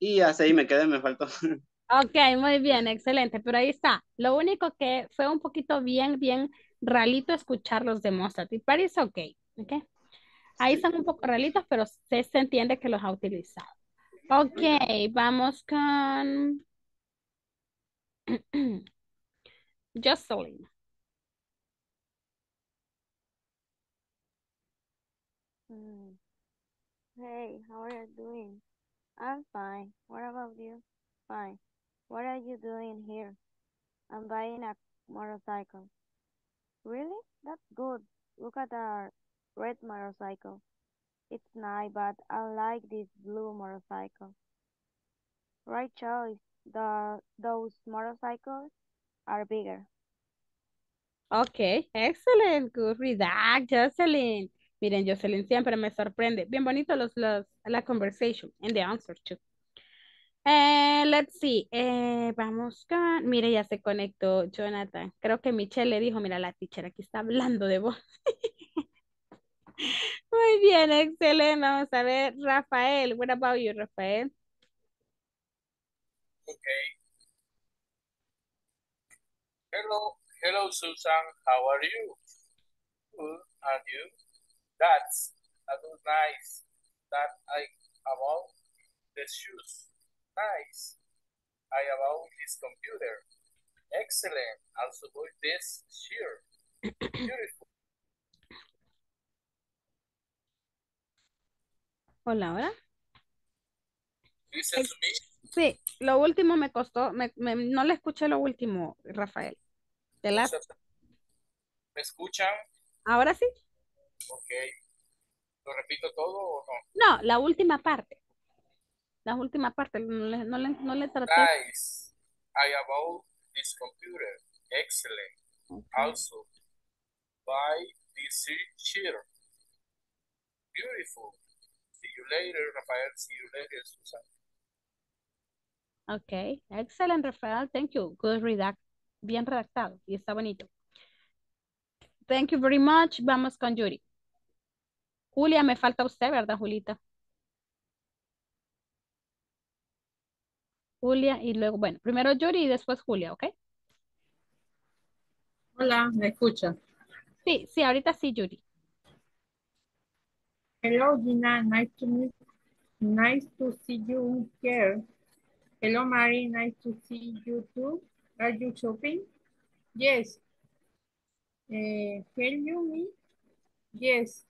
Y hasta ahí me quedé, me faltó. Ok, muy bien, excelente. Pero ahí está. Lo único que fue un poquito bien, bien ralito escuchar los demonstrative, pero es ok. Ok. Ahí son un poco ralitos, pero se, se entiende que los ha utilizado. Ok, vamos con Jocelyn. Hmm. Hey, how are you doing? I'm fine. What about you? Fine. What are you doing here? I'm buying a motorcycle. Really? That's good. Look at our red motorcycle. It's nice, but I like this blue motorcycle. Right choice. The those motorcycles are bigger. Ok, excellent. Good read that, Jocelyn. Miren, Jocelyn siempre me sorprende. Bien bonito los, los, la conversation and the answer too. Eh, let's see. Eh, vamos con... Mire, ya se conectó Jonathan. Creo que Michelle le dijo, mira, la teacher aquí está hablando de vos. Muy bien, excelente. Vamos a ver, Rafael. What about you, Rafael? Okay. Hello, hello, Susan. How are you? Good, and you? That's a good nice. That I about the shoes. Nice. I about this computer. Excellent. Also with this shirt. Beautiful. Hola, ¿ahora? Listen to me. Sí, lo último me costó, me, me- no le escuché lo último, Rafael. De la, ¿Me escuchan? ahora sí. Ok. ¿Lo repito todo o no? No, la última parte. La última parte, no le, no le, no le traté. Nice. I about this computer. Excellent. Also, buy this shirt. Beautiful. See you later, Rafael. See you later, Susan. Ok, excellent, Rafael. Thank you. Good redact. Bien redactado y está bonito. Thank you very much. Vamos con Yuri. Julia, me falta usted, ¿verdad, Julita? Julia y luego, bueno, primero Yuri y después Julia, ¿ok? Hola, ¿me escucha? Sí, sí, ahorita sí, Yuri. Hello, Gina. Nice to meet Nice to see you here. Hello, Mary. Nice to see you too. Are you shopping? Yes. Uh, can you me? Yes.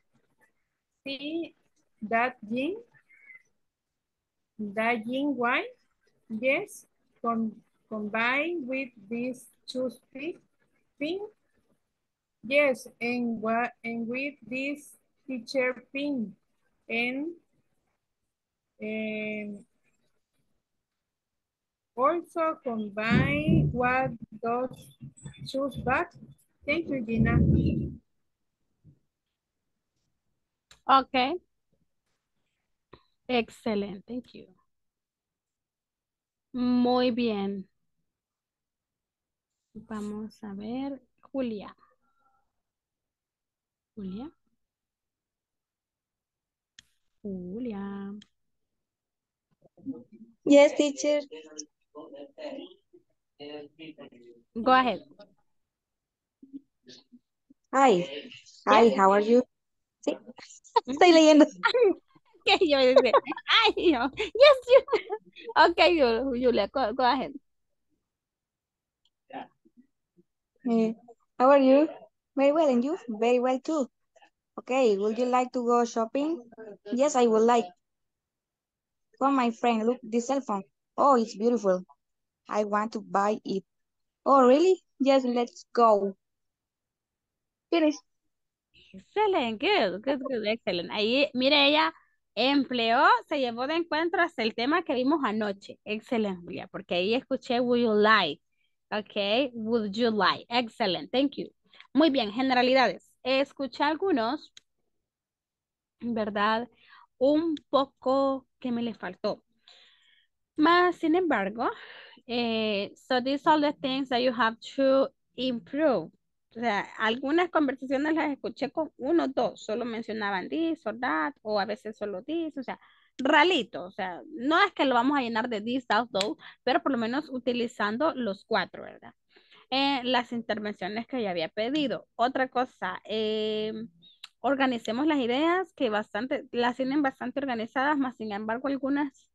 See that jean? That jean white? Yes. Com combined with this pink? pink? Yes, and and with this t-shirt pink and also combine what those shoes back. Thank you, Gina. Ok. Excelente, thank you. Muy bien. Vamos a ver, Julia. Julia. Julia. Yes, teacher. Go ahead. Hi. Hi, how are you? Sí, estoy leyendo. Ok, yo decía, ay, yo, yes, you. Ok, Ju- Julia, go, go ahead. Eh, how are you? Very well, and you? Very well too. Okay, would you like to go shopping? Yes, I would like. Come, my friend, look, this cell phone. Oh, it's beautiful. I want to buy it. Oh, really? Yes, let's go. Finish. Excelente, good, good, good, excellent. Ahí, mire, ella empleó, se llevó de encuentro hasta el tema que vimos anoche. Excelente, Julia, porque ahí escuché would you like. Ok, would you like. Excellent, thank you. Muy bien, generalidades. Escuché algunos, ¿verdad? Un poco que me le faltó. Más, sin embargo, eh, so these are the things that you have to improve. O sea, algunas conversaciones las escuché con uno o dos, solo mencionaban this or that, o a veces solo this, o sea, ralito, o sea, no es que lo vamos a llenar de this, that, those, pero por lo menos utilizando los cuatro, ¿verdad? Eh, las intervenciones que ya había pedido. Otra cosa, eh, organicemos las ideas que bastante, las tienen bastante organizadas, más sin embargo algunas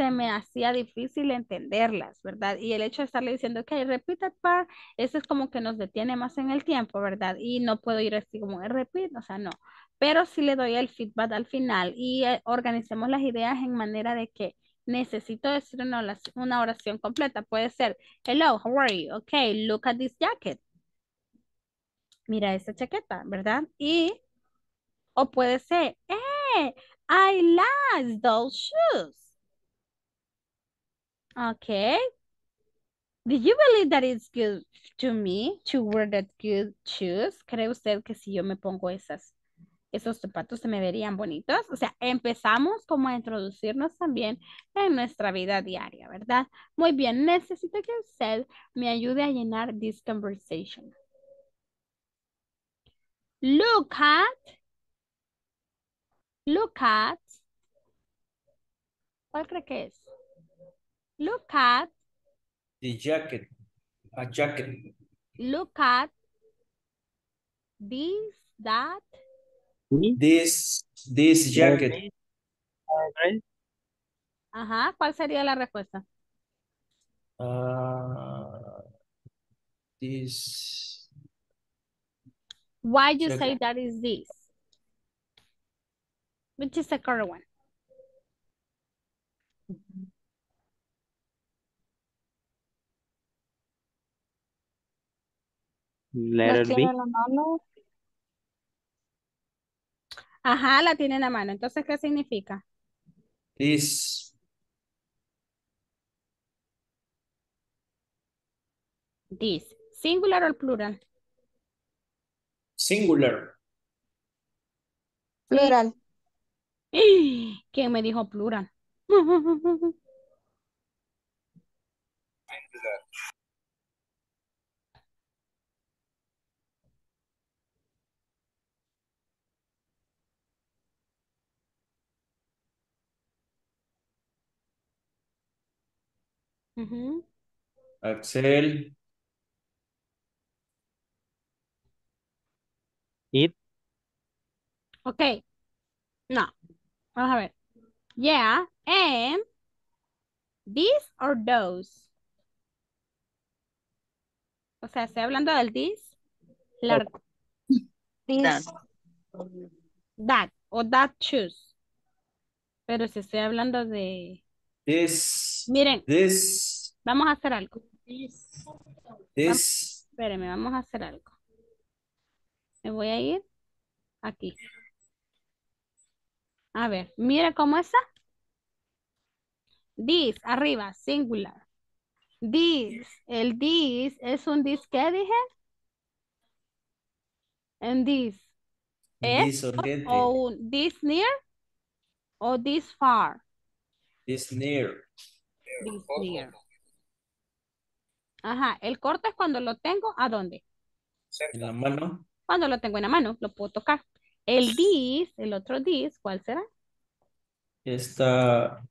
se me hacía difícil entenderlas, ¿verdad? Y el hecho de estarle diciendo, ok, repeat that part, eso es como que nos detiene más en el tiempo, ¿verdad? Y no puedo ir así como, repeat, o sea, no. Pero sí le doy el feedback al final y eh, organicemos las ideas en manera de que necesito decir una oración, una oración completa. Puede ser, hello, how are you? Ok, look at this jacket. Mira esa chaqueta, ¿verdad? Y, o puede ser, hey, I like those shoes. Okay. Did you believe that it's good to me to wear that good shoes? ¿Cree usted que si yo me pongo esas, esos zapatos se me verían bonitos? O sea, empezamos como a introducirnos también en nuestra vida diaria, ¿verdad? Muy bien, necesito que usted me ayude a llenar this conversation. Look at, look at, ¿cuál cree que es? Look at, The jacket. A jacket. look at this, that, This, this jacket. Ajá, ¿cuál sería la respuesta? Uh, this. Why you Check. say that is this? Which is the correct one? Letter ¿Lo B. tiene en la mano? Ajá, la tiene en la mano. Entonces, ¿qué significa? This. This. ¿Singular o plural? Singular. Plural. ¿Quién me dijo plural? Ujú. Axel. It. Ok. No. Vamos a ver. Yeah, and this or those. O sea, estoy hablando del this. La, This. that o that choose. Pero si estoy hablando de... This. Miren, This. Vamos a hacer algo. This. Espérenme, vamos a hacer algo. Me voy a ir aquí. A ver, mira cómo está. This, arriba, singular. This, el this es un this, ¿qué dije? En this. ¿Es o un this near o this far? This near. This near. Ajá, el corto es cuando lo tengo, ¿a dónde? En la mano. Cuando lo tengo en la mano, lo puedo tocar. El this, el otro this, ¿cuál será? Está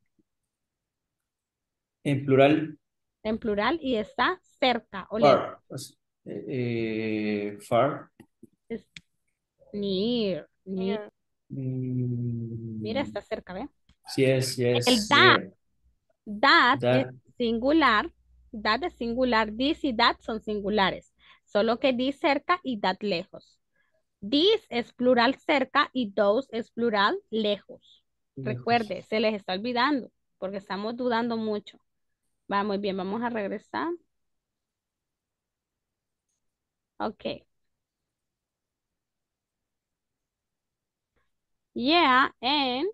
en plural. En plural y está cerca o. Far. Pues, eh, eh, far. Es near, near. Mm, Mira, está cerca, ¿ve? Yes, yes. El that. yeah. That, That. es singular. That es singular. This y that son singulares. Solo que this cerca y that lejos. This es plural cerca y those es plural lejos. Recuerde, se les está olvidando porque estamos dudando mucho. Va muy bien, vamos a regresar. Ok. Yeah, and,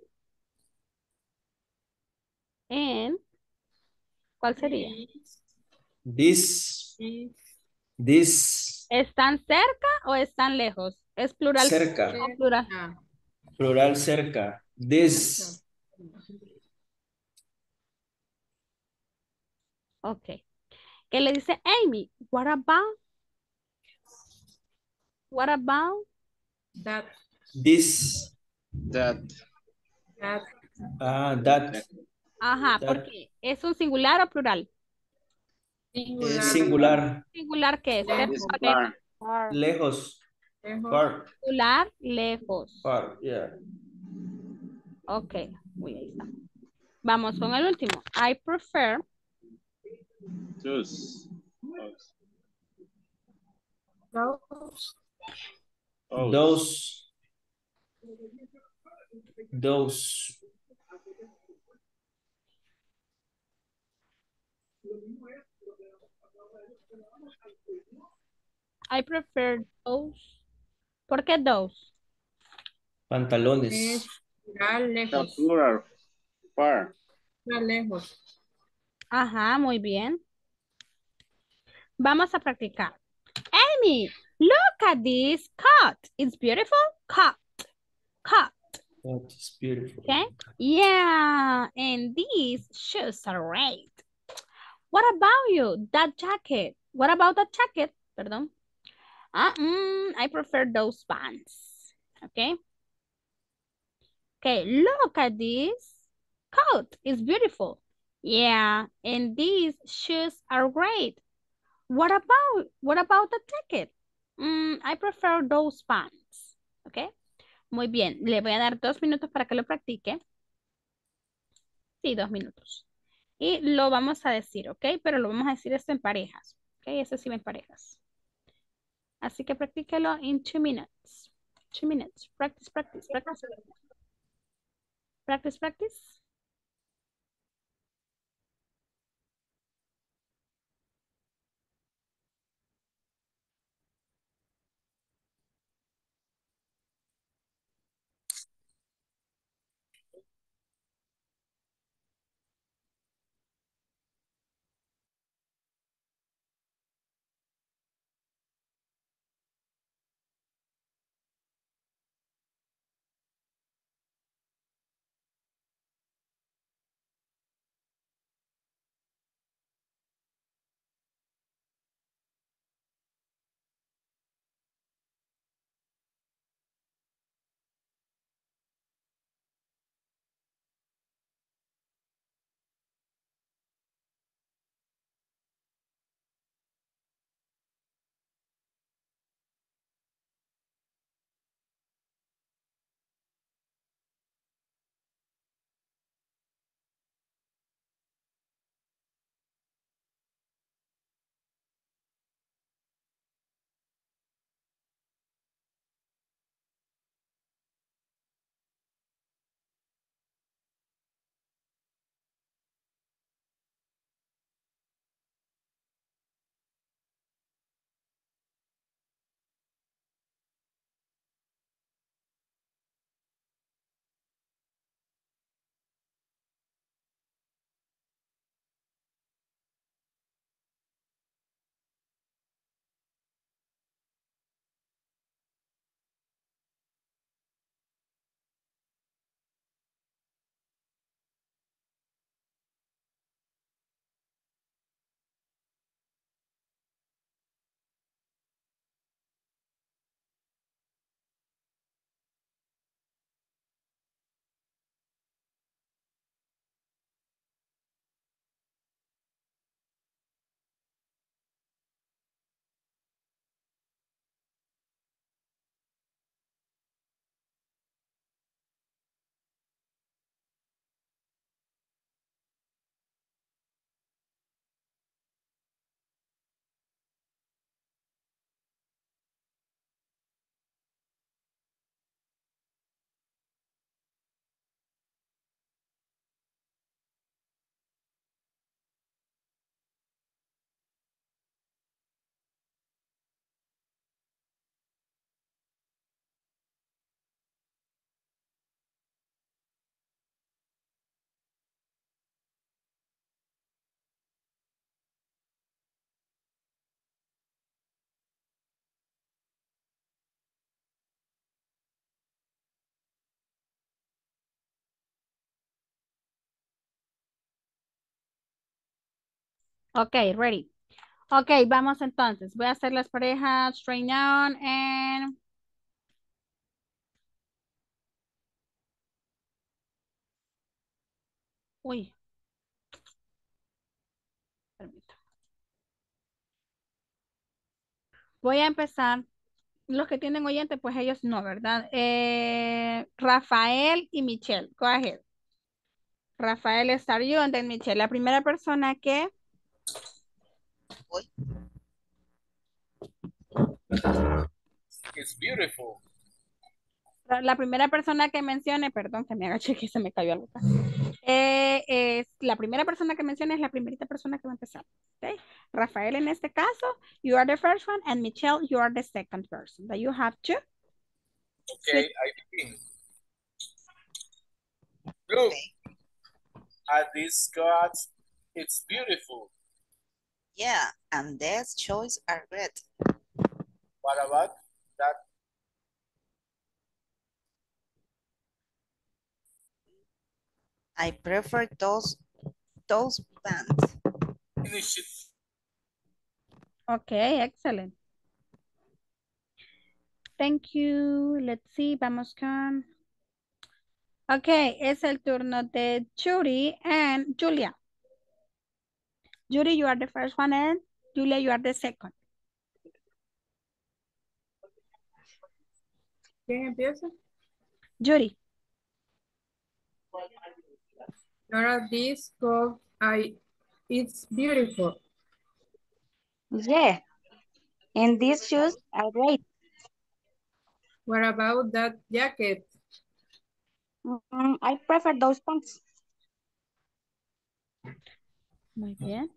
and, ¿cuál sería? This. This. ¿Están cerca o están lejos? ¿Es plural Cerca. o plural? Plural cerca. This. Ok. ¿Qué le dice Amy? What about? What about? That. This. That. That. Ah, that. Ajá, That. ¿por qué? ¿Es un singular o plural? Es singular. Singular, ¿qué es? ¿Cerca This o lejos? far. Lejos. Lejos. Far. Singular, lejos. Far. Yeah. Ok, uy, ahí está. Vamos con el último. I prefer Those. Those. Those. Those. I prefer those. ¿Por qué those? Pantalones. Lejos. plural. Far. Plural lejos. Ajá, muy bien. Vamos a practicar. Amy, look at this cut. It's beautiful. Cut. Cut. That is beautiful. Okay. Yeah. And these shoes are great. What about you? That jacket. What about that jacket? Perdón. Uh, mm, I prefer those pants. Okay. Okay, look at this coat. It's beautiful. Yeah, and these shoes are great. What about what about the jacket? Mm, I prefer those pants. Okay. Muy bien, le voy a dar dos minutos para que lo practique. Sí, dos minutos. Y lo vamos a decir, ¿ok? Pero lo vamos a decir esto en parejas, ¿ok? Eso sí en parejas. Así que practíquelo en two minutes. Two minutes. Practice, practice, practice. Practice, practice. Ok, ready. Ok, vamos entonces. Voy a hacer las parejas straight down. Uy. Permítame. Voy a empezar. Los que tienen oyente, pues ellos no, ¿verdad? Eh, Rafael y Michelle. Go ahead. Rafael, start you and Michelle. La primera persona que... It's beautiful. La primera persona que mencione, perdón que me agaché que se me cayó algo. Eh, es, la primera persona que mencione es la primerita persona que va a empezar. ¿ok? Rafael en este caso, you are the first one, and Michelle, you are the second person. That you have to. Okay, I begin. Look at this God. It's beautiful. Yeah, and these choices are great. What about that? I prefer those those pants. Finish it. Okay, excellent. Thank you. Let's see, vamos con. Okay, es el turno de Judy and Julia. Judy, you are the first one and Julia, you are the second. ¿Quién empieza? Judy. Nora, this coat, I, it's beautiful. Yeah. And these shoes are great. What about that jacket? Mm, I prefer those pants. Muy bien.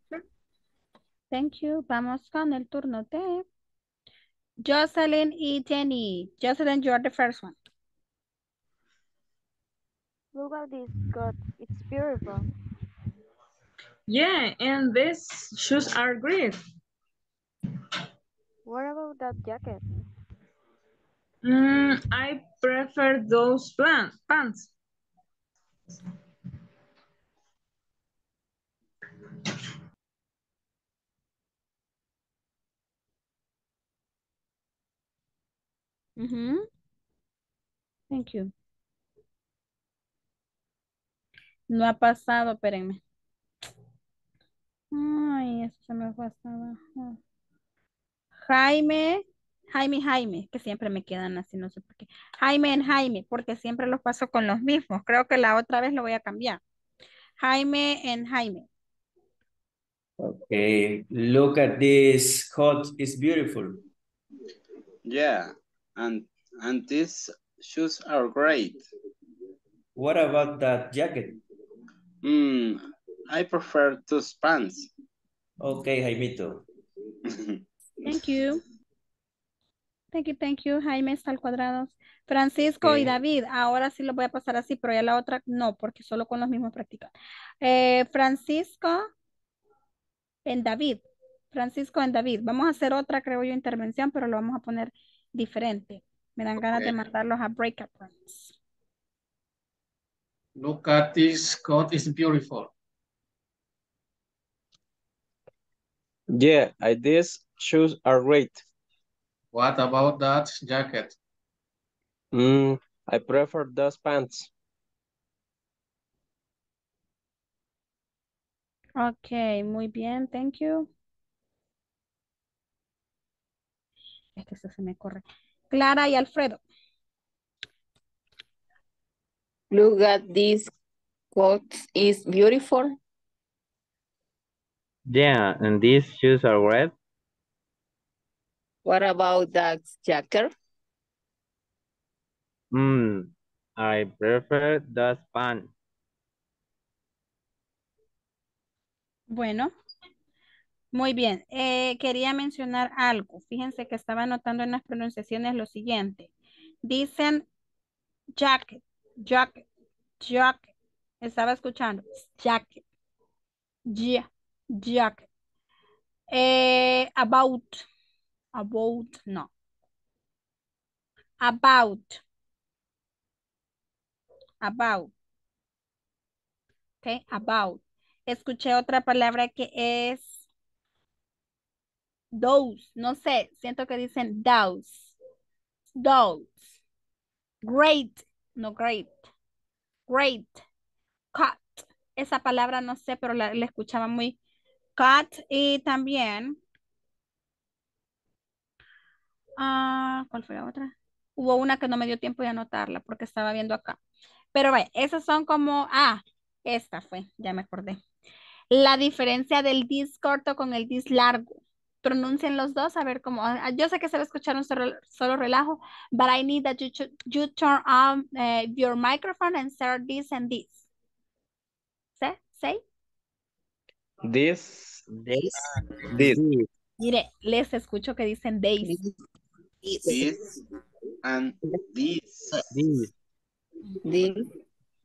Thank you. Vamos con el turno de Jocelyn y Jenny. Jocelyn, you are the first one. Look at this coat. It's beautiful. Yeah, and these shoes are great. What about that jacket? Mm, I prefer those pants. Ujú. Thank you. No ha pasado, espérenme. Ay, eso se me fue hasta abajo. Jaime, Jaime, Jaime, que siempre me quedan así, no sé por qué. Jaime en Jaime, porque siempre los paso con los mismos. Creo que la otra vez lo voy a cambiar. Jaime en Jaime. Okay, look at this coat. It's beautiful. Yeah, and and these shoes are great. What about that jacket? Mm, I prefer those pants. Okay, Jaimito. Thank you. Thank you, thank you. Jaime está al cuadrado. Francisco y. David, ahora sí lo voy a pasar así, pero ya la otra no, porque solo con los mismos practican. Eh, Francisco en David. Francisco en David. Vamos a hacer otra, creo yo, intervención, pero lo vamos a poner diferente. Me dan ganas de mandarlos a breakout rooms. Look at this coat, it's beautiful. Yeah, I, these shoes are great. What about that jacket? Mm, I prefer those pants. Ok, muy bien, thank you. Es que eso se me corre. Clara y Alfredo. Look at this coat is beautiful. Yeah, and these shoes are red. What about that jacket? Mm, I prefer those pants. Bueno, muy bien. Eh, quería mencionar algo. Fíjense que estaba anotando en las pronunciaciones lo siguiente. Dicen jacket, jacket, jacket. Estaba escuchando. Jacket. Yeah, jacket. Eh, about. About, no. About. About. Ok, about. Escuché otra palabra que es those, no sé, siento que dicen those, those, great, no great, great, cut, esa palabra no sé, pero la, la escuchaba muy. Cut. Y también, ah, ¿cuál fue la otra? Hubo una que no me dio tiempo de anotarla porque estaba viendo acá. Pero vaya, esas son como, ah, esta fue, ya me acordé. La diferencia del dis corto con el dis largo. Pronuncien los dos, a ver cómo. ah, Yo sé que se va a escuchar un solo, solo relajo, but I need that you, you turn on eh, your microphone and start this and this. ¿Sí? ¿Sí? This, This, this, Mire, les escucho que dicen days. This. This and this. This. This.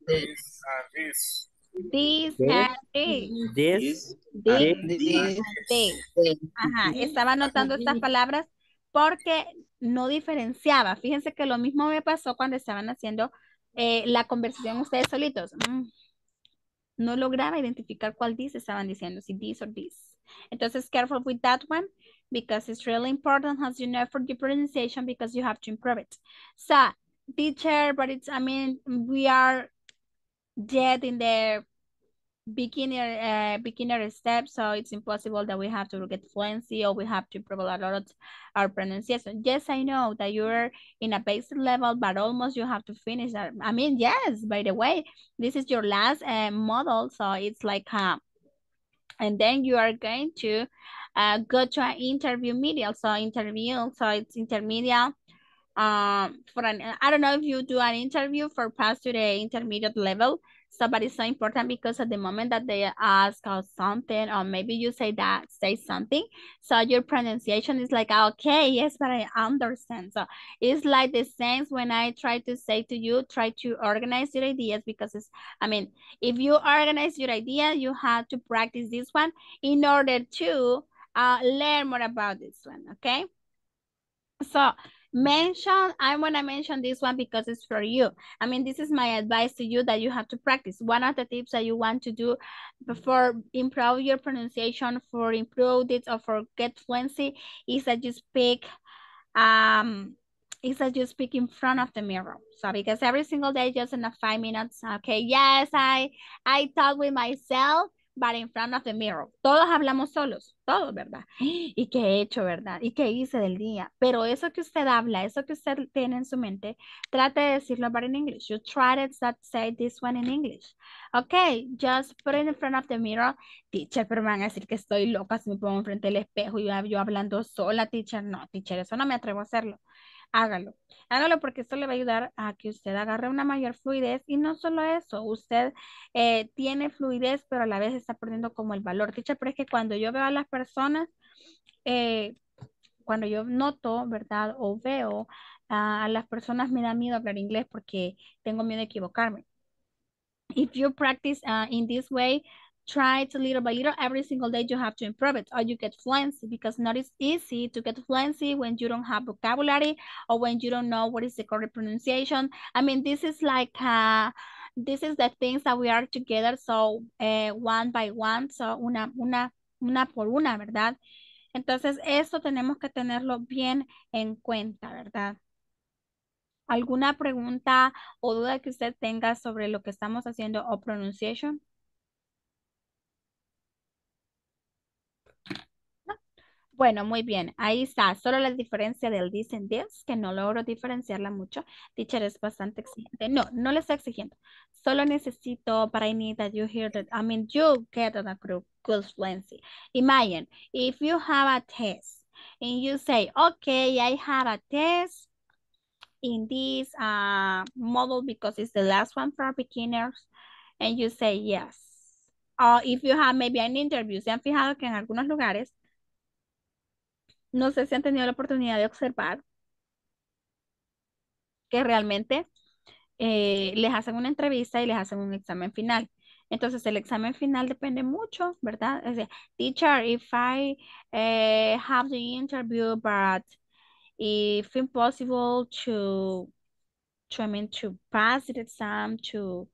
This and this. This This. and this. This. This and This. this. Ajá, estaba anotando estas palabras porque no diferenciaba. Fíjense que lo mismo me pasó cuando estaban haciendo eh, la conversación ustedes solitos. Mm, No lograba identificar cuál this estaban diciendo, si this or this. Entonces, careful with that one because it's really important as you know for the pronunciation because you have to improve it. So, teacher, but it's, I mean, we are yet in the beginner uh, beginner step so it's impossible that we have to get fluency or we have to improve a lot of our pronunciation. Yes i know that you're in a basic level but almost you have to finish that. I mean yes by the way this is your last uh, model so it's like uh, and then you are going to uh, go to an interview medial. So interview so it's intermediate um for an i don't know if you do an interview for pass to the intermediate level. So but it's so important because at the moment that they ask us something or maybe you say that say something. So your pronunciation is like okay yes but i understand. So it's like the sense when i try to say to you try to organize your ideas because it's i mean if you organize your idea you have to practice this one in order to uh, learn more about this one okay? So mention, I want to mention this one because it's for you. I mean, this is my advice to you that you have to practice. One of the tips that you want to do before improve your pronunciation, for improve it or for get fluency is that you speak, um, is that you speak in front of the mirror. So because every single day, just in a five minutes, okay, yes, I, I talk with myself, but in front of the mirror. Todos hablamos solos, todos, ¿verdad? ¿Y qué he hecho, verdad? ¿Y qué hice del día? Pero eso que usted habla, eso que usted tiene en su mente, trate de decirlo but in English. You try to start say this one in English. Okay, just put it in front of the mirror. Teacher, pero me van a decir que estoy loca si me pongo enfrente del espejo y yo hablando sola, teacher. No, teacher, eso no me atrevo a hacerlo. Hágalo. Hágalo porque esto le va a ayudar a que usted agarre una mayor fluidez y no solo eso, usted eh, tiene fluidez, pero a la vez está perdiendo como el valor. Teacher, pero es que cuando yo veo a las personas, eh, cuando yo noto, ¿verdad? O veo a las personas me da miedo hablar inglés porque tengo miedo de equivocarme. If you practice uh, in this way, try it little by little. Every single day you have to improve it or you get fluency because not it's easy to get fluency when you don't have vocabulary or when you don't know what is the correct pronunciation. I mean this is like uh this is the things that we are together so uh, one by one so una una una por una verdad entonces eso tenemos que tenerlo bien en cuenta verdad ¿Alguna pregunta o duda que usted tenga sobre lo que estamos haciendo o pronunciation? Bueno, muy bien. Ahí está. Solo la diferencia del this and this, que no logro diferenciarla mucho. Teacher es bastante exigente. No, no le estoy exigiendo. Solo necesito, but I need that you hear that, I mean, you get a good, good fluency. Imagine, if you have a test and you say, okay, I have a test in this uh, model because it's the last one for beginners, and you say yes. Or if you have maybe an interview, se han fijado que en algunos lugares no sé si han tenido la oportunidad de observar que realmente eh, les hacen una entrevista y les hacen un examen final. Entonces, el examen final depende mucho, ¿verdad? Teacher, if I eh, have the interview, but if impossible to, to, I mean, to pass the exam, to,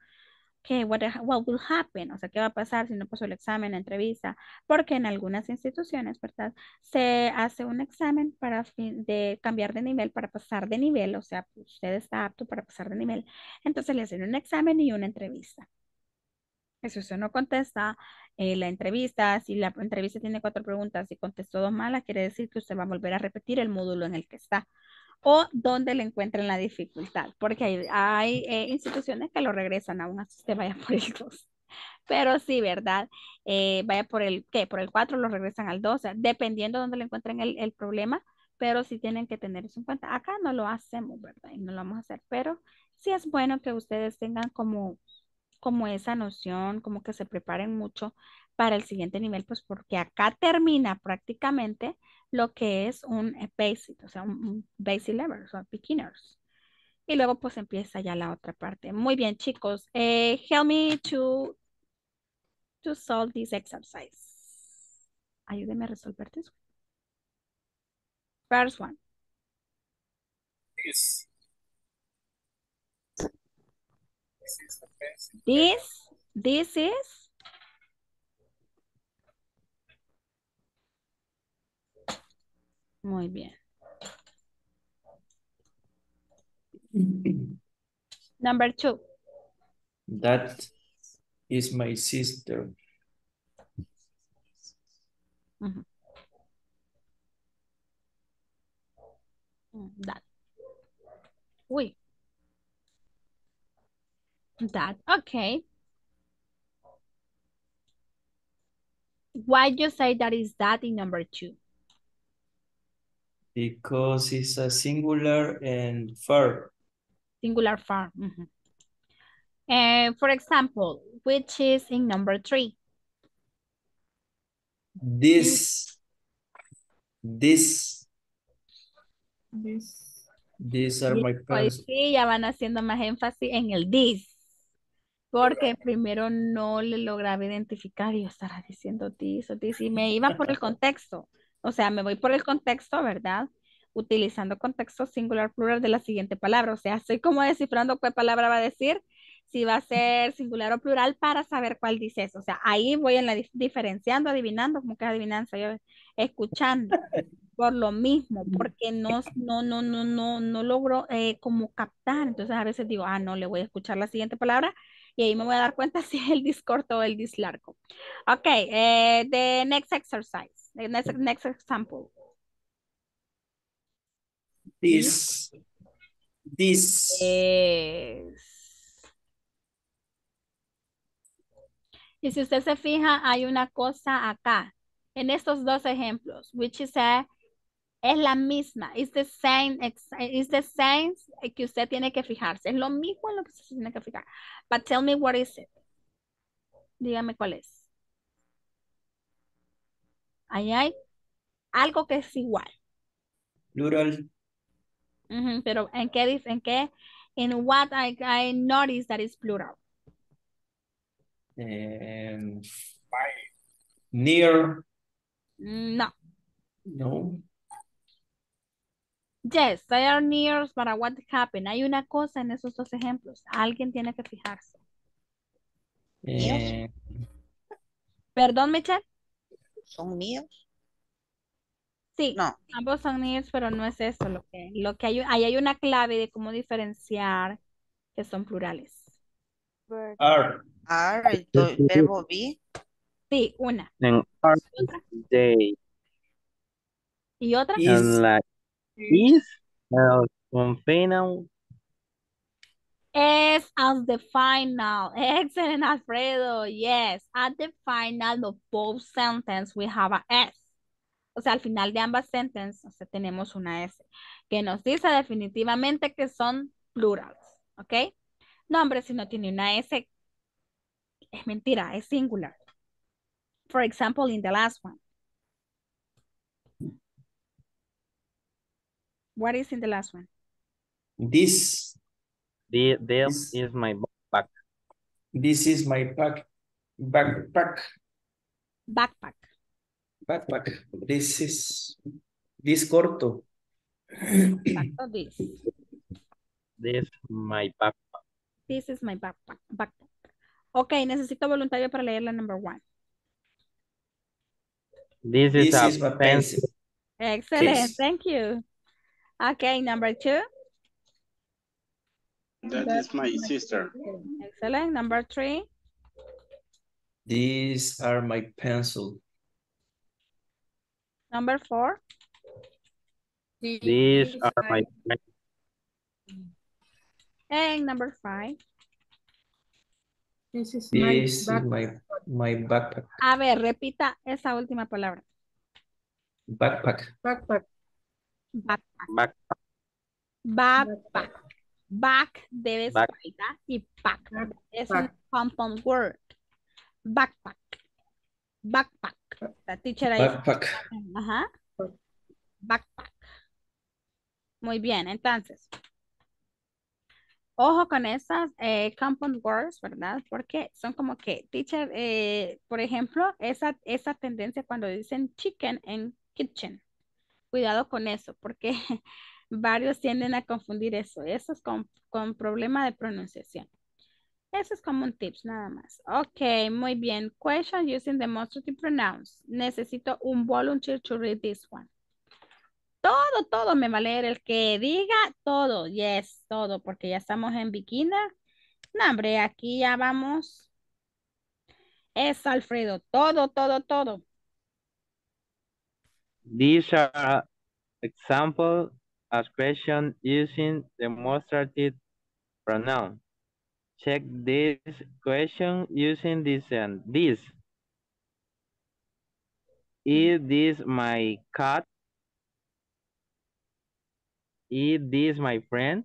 ¿Qué? What, will happen? O sea, ¿qué va a pasar si no pasó el examen, la entrevista? Porque en algunas instituciones, ¿verdad? Se hace un examen para fin de cambiar de nivel, para pasar de nivel, o sea, usted está apto para pasar de nivel. Entonces le hacen un examen y una entrevista. Si usted no contesta eh, la entrevista, si la entrevista tiene cuatro preguntas y contestó dos malas, quiere decir que usted va a volver a repetir el módulo en el que está o donde le encuentren la dificultad, porque hay, hay eh, instituciones que lo regresan aún así usted vaya por el 2. Pero sí, ¿verdad? Eh, vaya por el, ¿qué? Por el 4 lo regresan al 2, dependiendo de donde le encuentren el, el problema, pero sí tienen que tener eso en cuenta. Acá no lo hacemos, ¿verdad? Y no lo vamos a hacer, pero sí es bueno que ustedes tengan como como esa noción, como que se preparen mucho para el siguiente nivel, pues porque acá termina prácticamente lo que es un basic, o sea, un, basic level, o sea, beginners. Y luego pues empieza ya la otra parte. Muy bien, chicos. Eh, help me to, to solve this exercise. Ayúdenme a resolver. First one. This. This is the pencil. This, this is Muy bien. Number two. That is my sister. That. Uy. That, okay. Why you say that is that in number two? Because it's a singular and verb. Singular form. mhm. Eh, for example, which is in number three? This, this, This. these are my Hoy parents. sí, ya van haciendo más énfasis en el this. Porque primero no le lograba identificar y yo estaba diciendo this o this y me iba por el contexto. O sea, me voy por el contexto, ¿verdad? Utilizando contexto singular plural de la siguiente palabra. O sea, estoy como descifrando qué palabra va a decir, si va a ser singular o plural para saber cuál dice eso. O sea, ahí voy en la dif- diferenciando, adivinando, como que adivinanza, yo escuchando por lo mismo, porque no, no, no, no, no, no logro eh, como captar. Entonces a veces digo, ah, no, le voy a escuchar la siguiente palabra y ahí me voy a dar cuenta si es el dis corto o el dis largo. Ok, eh, the next exercise, next, next example. This, this, Es- Y si usted se fija, hay una cosa acá, en estos dos ejemplos, which is a, es la misma, it's the same, it's the same que usted tiene que fijarse, es lo mismo en lo que usted tiene que fijar. But tell me what is it. Dígame cuál es. Ahí hay algo que es igual. plural. Ujú, pero ¿en qué, dif- en qué, in what I, I notice that is plural? Um, My. Mm, near, No. no. Yes, they are near, but what happened? Hay una cosa en esos dos ejemplos. Alguien tiene que fijarse. Eh, Perdón, Michelle. ¿Son míos? Sí, No. ambos son near, pero no es eso lo que, lo que hay. Ahí hay una clave de cómo diferenciar que son plurales. Bird. are, Are, el, verbo be. Sí, una. And are ¿Y otra? they ¿Y otra? is, and like is uh, con final Es as the final. Excellent, Alfredo. Yes, at the final of both sentences we have a S. O sea, al final de ambas sentences o sea, tenemos una S que nos dice definitivamente que son plurals. ¿Ok? No, hombre, si no tiene una S, es mentira, es singular. For example, in the last one. What is in the last one? this, this Is- my backpack. this is my pack, backpack, Backpack. backpack. This is, this corto. This. This my backpack. This is my backpack. backpack. Ok, necesito voluntario para leer la number one. This is This a is pencil. pencil. Excellent, thank you. Okay, number two. That is my sister. Excellent, number three. These are my pencil. Number four. These are my friends. And number five. This is This is my my, my backpack. A ver, repita esa última palabra. Backpack. backpack. Backpack. Back, Backpack. Back de Back. espalda y pack. Es un compound word. Backpack. Backpack. La teacher ahí. Backpack. Ajá. Backpack. Muy bien, entonces. Ojo con esas eh, compound words, ¿verdad? Porque son como que, teacher, eh, por ejemplo, esa, esa tendencia cuando dicen chicken en kitchen. Cuidado con eso, porque varios tienden a confundir eso. Eso es con, con problema de pronunciación. Eso es como un tips nada más. Ok, muy bien. Question using demonstrative pronouns. Necesito un volunteer to read this one. Todo, todo me va a leer. El que diga todo. Yes, todo. Porque ya estamos en beginner. No, hombre, aquí ya vamos. Es Alfredo. Todo, todo, todo. These are example as question using demonstrative pronoun. Check this question using this and this. Is this my cat? Is this my friend?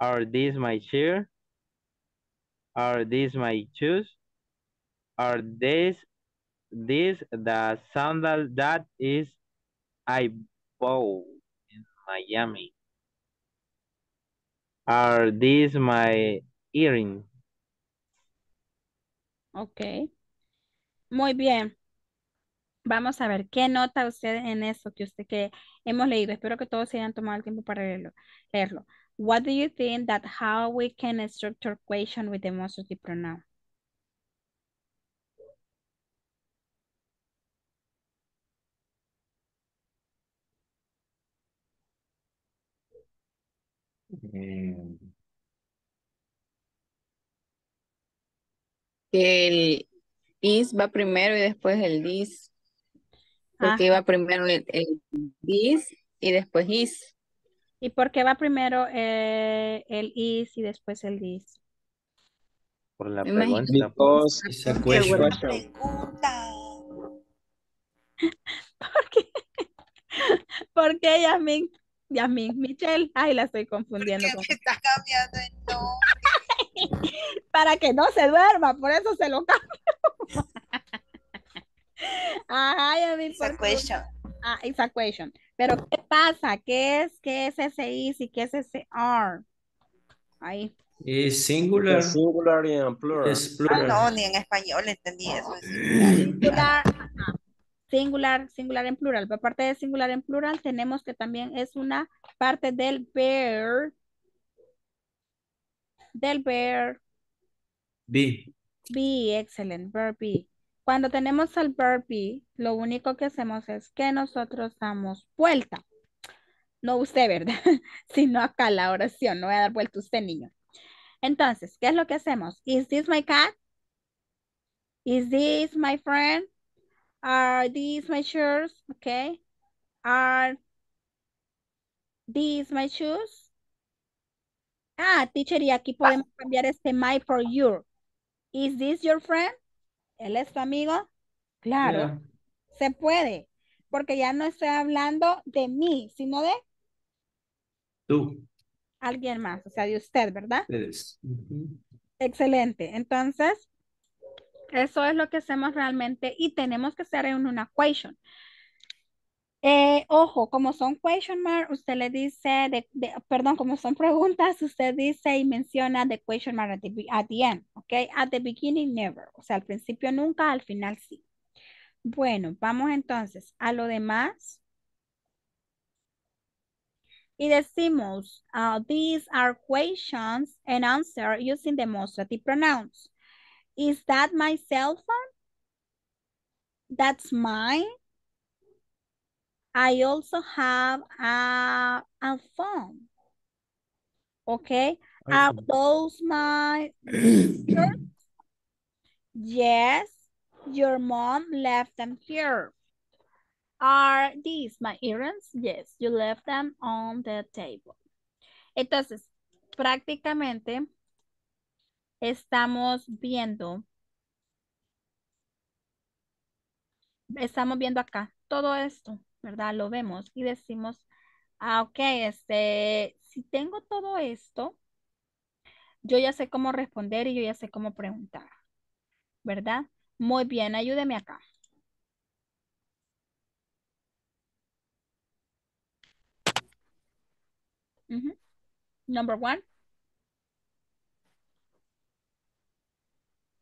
Are this my chair? Are these my shoes? Are these this the sandal that is I bought Miami? Are these my earrings? Ok. Muy bien. Vamos a ver, ¿qué nota usted en eso que usted que hemos leído? Espero que todos se hayan tomado el tiempo para leerlo. leerlo. What do you think that how we can structure question with demonstrative pronoun? Mm, El is va primero y después el this. Porque Ajá. va primero el, el this y después is. ¿Y por qué va primero eh, el is y después el this? Por la Me imagino. pregunta. Because It's a the question. question. Pregunta. ¿Por qué? ¿Por qué Yasmin? Yasmin, Michelle. Ay, la estoy confundiendo. ¿Qué con- está cambiando el nombre? Para que no se duerma, por eso se lo cambio. Ajá, Yasmin. It's a question. Ah, it's a question. Pero ¿qué pasa? ¿Qué es, qué es ese is y qué es ese are? Ahí. Is singular. The singular and plural. Es Ah, plural. no, ni en español entendí eso. Singular, ajá. Singular, singular en plural. Pero aparte de singular en plural, tenemos que también es una parte del verb. Del verb Be. be, excelente, verb be. Cuando tenemos el verb be, lo único que hacemos es que nosotros damos vuelta. No usted, ¿verdad? Sino acá la oración, no voy a dar vuelta usted, niño. Entonces, ¿qué es lo que hacemos? Is this my cat? Is this my friend? Are these my shoes? Okay. Are these my shoes? Ah, teacher, y aquí podemos cambiar este my por your. Is this your friend? ¿Él es tu amigo? Claro, Yeah. se puede. Porque ya no estoy hablando de mí, sino de Tú. alguien más, o sea, de usted, ¿verdad? Ustedes. Excelente. Entonces, eso es lo que hacemos realmente y tenemos que hacer en una question. Eh, ojo, como son question mark, usted le dice, de, perdón, como son preguntas, usted dice y menciona the question mark at the, at the end, ¿ok? At the beginning, never. O sea, al principio nunca, al final sí. Bueno, vamos entonces a lo demás. Y decimos, uh, these are questions and answer using demonstrative pronouns. Is that my cell phone? That's mine. I also have a, a phone. Okay. Are those my shirts? Yes. Your mom left them here. Are these my earrings? Yes, you left them on the table. Entonces, prácticamente estamos viendo, estamos viendo acá todo esto, ¿verdad? Lo vemos y decimos, ah, ok, este, si tengo todo esto, yo ya sé cómo responder y yo ya sé cómo preguntar, ¿verdad? Muy bien, ayúdeme acá. Number one.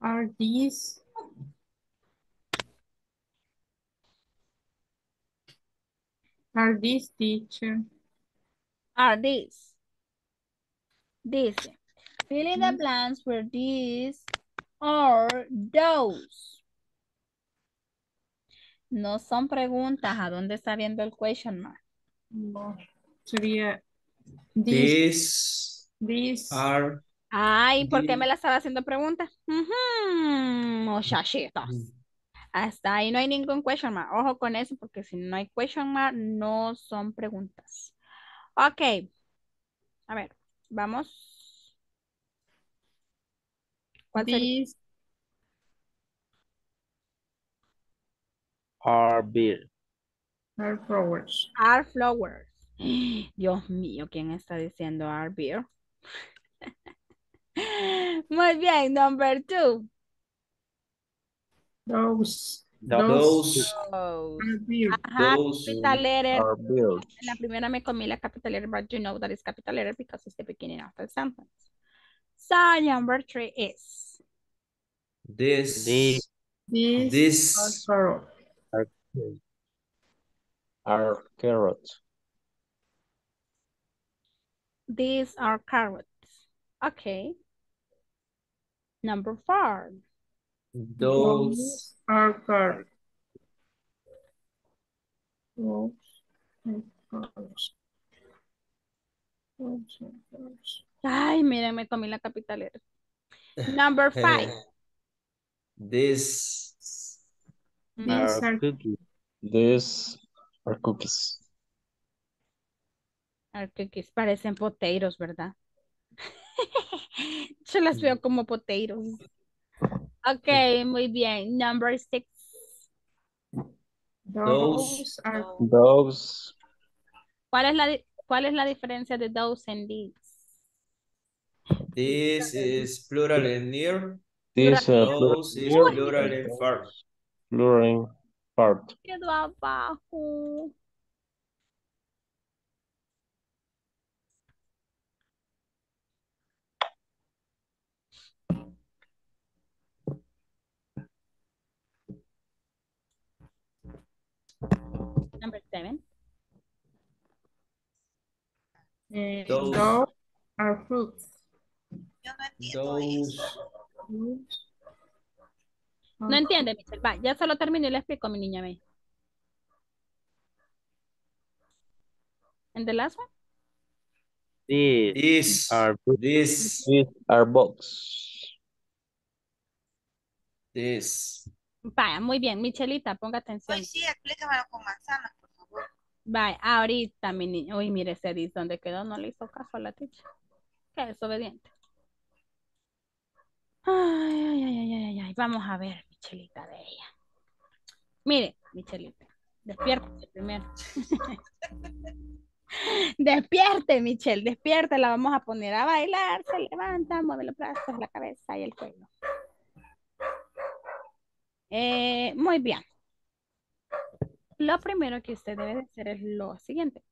Are these are these teacher? Are these? Dice, fill in the blanks for these or those. No son preguntas. ¿A dónde está viendo el question mark? No. Sería These these are Ay, ¿por qué me la estaba haciendo pregunta? Ujú, Muchachitos. Hasta ahí no hay ningún question mark. Ojo con eso, porque si no hay question mark, no son preguntas. Ok. A ver, vamos. ¿Cuál these Are beer. are flowers. Are flowers. Dios mío, ¿quién está diciendo are beer? Muy bien, number two. Those those Oh. are. Ajá, Those capital letter. Are beer. En la primera me comí la capital letter, but you know that is capital letter because it's the beginning of the sentence. So number three is this The- These this are carrots. Are, are carrots. these are carrots. Okay. Number four. those are carrots. Those are. Ay, miren, me comí la capital letter. Number five. this These Are are cookies. These are cookies. Are cookies parecen potatoes, ¿verdad? Yo las veo como potatoes. Ok, muy bien. Number six. those are Those ¿Cuál es la, di- cuál es la diferencia de those and these? this is plural and near uh, those is plural and far plural part. Quedó abajo. Eh, Those. those are fruits. Yo no entiendo those entiende, Michelle. Va, ya se lo termino y le explico, mi niña. Ve. And the last one? These this are this These are books. this Vaya, muy bien. Michelita, ponga atención. Hoy sí, explícamelo con manzanas, Vaya, ahorita, mi niña. Uy, mire ese dis donde quedó, no le hizo caso a la teacher. Qué desobediente. Ay, ay, ay, ay, ay, ay. Vamos a ver, Michelita, de ella. Mire, Michelita, despiértese primero. Despierte, Michelle, despierte, la vamos a poner a bailar, se levanta, mueve los brazos, la cabeza y el cuello. Eh, muy bien. Lo primero que usted debe de hacer es lo siguiente.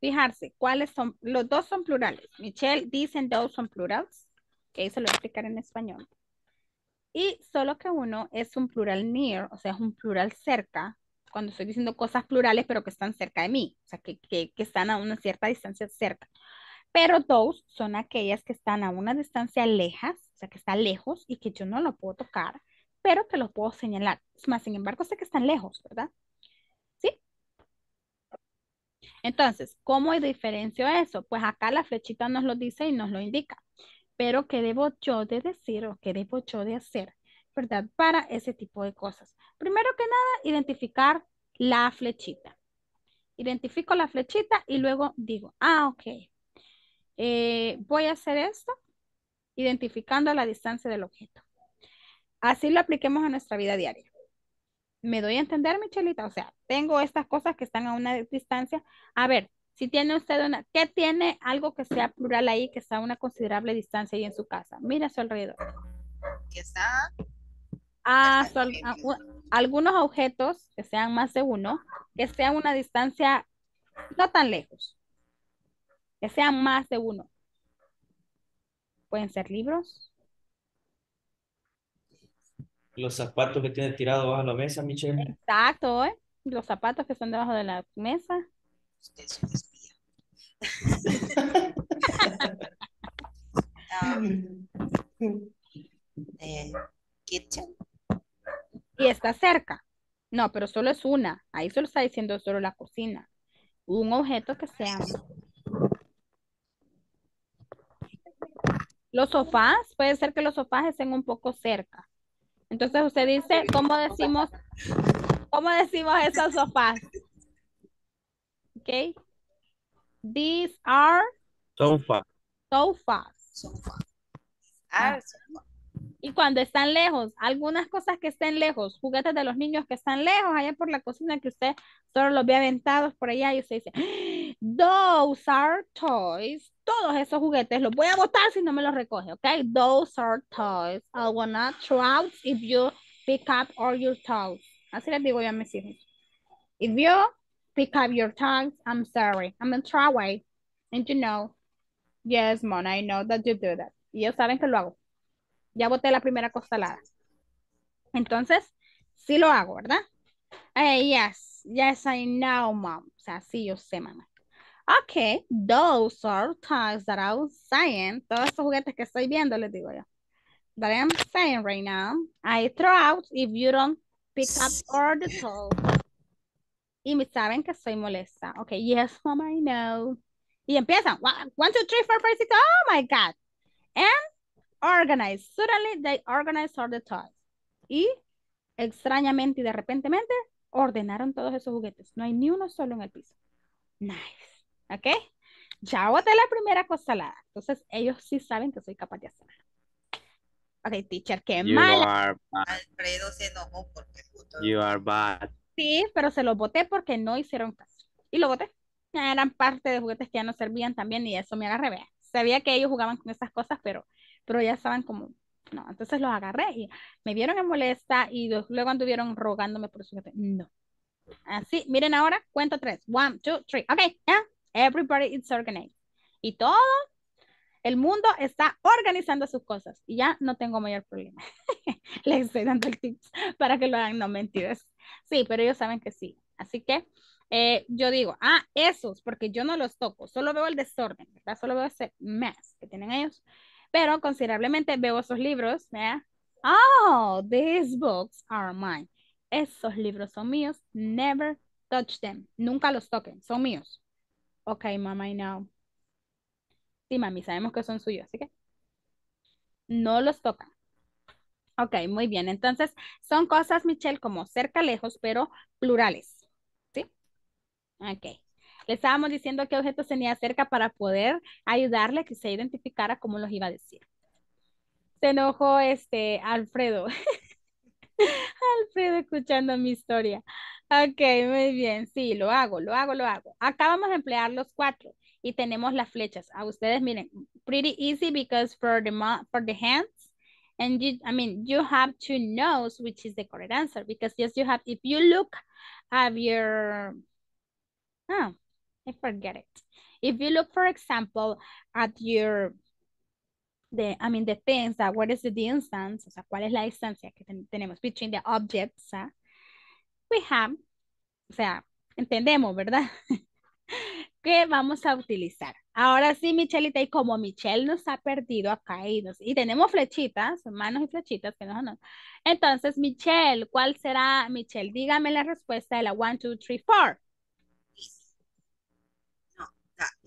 Fijarse, ¿cuáles son? Los dos son plurales. Michelle dicen dos son plurales. Que se lo voy a explicar en español. Y solo que uno es un plural near, o sea, es un plural cerca, cuando estoy diciendo cosas plurales, pero que están cerca de mí, o sea, que, que, que están a una cierta distancia cerca. Pero those son aquellas que están a una distancia lejas, o sea, que están lejos y que yo no lo puedo tocar, pero que lo puedo señalar. Es más, sin embargo, sé que están lejos, ¿verdad? Entonces, ¿cómo diferencio eso? Pues acá la flechita nos lo dice y nos lo indica. Pero, ¿qué debo yo de decir o qué debo yo de hacer, verdad? Para ese tipo de cosas. Primero que nada, identificar la flechita. Identifico la flechita y luego digo, ah, ok. Eh, voy a hacer esto identificando la distancia del objeto. Así lo apliquemos a nuestra vida diaria. ¿Me doy a entender, Michelita? O sea, tengo estas cosas que están a una distancia. A ver, si tiene usted una, ¿qué tiene algo que sea plural ahí, que está a una considerable distancia ahí en su casa? Mira a su alrededor. Que está. Ah, algunos objetos que sean más de uno, que sean una distancia no tan lejos, que sean más de uno. Pueden ser libros, Los zapatos que tiene tirado bajo la mesa, Michelle. Exacto, ¿eh? Los zapatos que están debajo de la mesa. Usted es un espía. um, eh, kitchen. Y está cerca. No, pero solo es una. Ahí solo está diciendo solo la cocina. Un objeto que sea. Los sofás, puede ser que los sofás estén un poco cerca. Entonces usted dice, ¿cómo decimos, cómo decimos esos sofás? Ok. These are Sofa. sofas. Sofa. Ah. Ah, sofa. Y cuando están lejos, algunas cosas que estén lejos, juguetes de los niños que están lejos, allá por la cocina que usted solo los ve aventados por allá y usted dice, those are toys. Todos esos juguetes los voy a botar si no me los recoge, ¿ok? Those are toys. I will not throw out if you pick up all your toys. Así les digo yo a mis hijos. If you pick up your toys, I'm sorry. I'm throw away. And you know, yes, Mom, I know that you do that. Y ellos saben que lo hago. Ya boté la primera costalada. Entonces, sí lo hago, ¿verdad? Hey, yes, yes, I know, mom. O sea, sí, yo sé, mamá. Okay, those are toys that I was saying. Todos esos juguetes que estoy viendo, les digo yo. That I am saying right now. I throw out if you don't pick up all the toys. Y me saben que soy molesta. Okay, yes, mom, I know. Y empiezan. One, one, two, three, four, five, six. Oh my God. And organize. Suddenly they organize all the toys. Y extrañamente y de repentemente ordenaron todos esos juguetes. No hay ni uno solo en el piso. Nice. ¿Ok? Ya boté la primera costalada. Entonces ellos sí saben que soy capaz de hacerlo. Ok, teacher, qué You mala. are bad. Alfredo se enojó porque justo You are bad. Sí, pero se los boté porque no hicieron caso. Y lo boté. Eran parte de juguetes que ya no servían también y eso me agarré. Vea. Sabía que ellos jugaban con esas cosas, pero, pero ya estaban como, no. Entonces los agarré y me vieron en molesta y luego anduvieron rogándome por su juguete. No. Así, miren ahora, cuento tres. One, two, three. Ok, yeah. Everybody is organized. Y todo el mundo está organizando sus cosas. Y ya no tengo mayor problema. Les estoy dando el tips para que lo hagan, no mentiras. Sí, pero ellos saben que sí. Así que eh, yo digo, ah, esos, porque yo no los toco, solo veo el desorden, ¿verdad? Solo veo ese mess que tienen ellos. Pero considerablemente veo esos libros, ¿verdad? Oh, these books are mine. Esos libros son míos. Never touch them. Nunca los toquen. Son míos. Ok, mama, I know. Sí, mami, sabemos que son suyos, así que no los tocan. Ok, muy bien. Entonces, son cosas, Michelle, como cerca, lejos, pero plurales. ¿Sí? Ok. Le estábamos diciendo qué objetos tenía cerca para poder ayudarle a que se identificara cómo los iba a decir. Se enojó este Alfredo. Alfredo escuchando mi historia. Ok, muy bien. Sí, lo hago, lo hago, lo hago. Acá vamos a emplear los cuatro y tenemos las flechas. A ustedes miren, pretty easy because for the for the hands and you, I mean, you have to know which is the correct answer because yes, you have, if you look at your, oh, I forget it. If you look, for example, at your, the, I mean, the things that, what is the distance, o sea, cuál es la distancia que ten- tenemos between the objects, ah, we have, o sea, entendemos, ¿verdad? ¿Qué vamos a utilizar? Ahora sí, Michelita, y como Michelle nos ha perdido acá y, nos- y tenemos flechitas, manos y flechitas que no. Entonces, Michelle, ¿cuál será, Michelle? Dígame la respuesta de la 1, 2, 3, 4.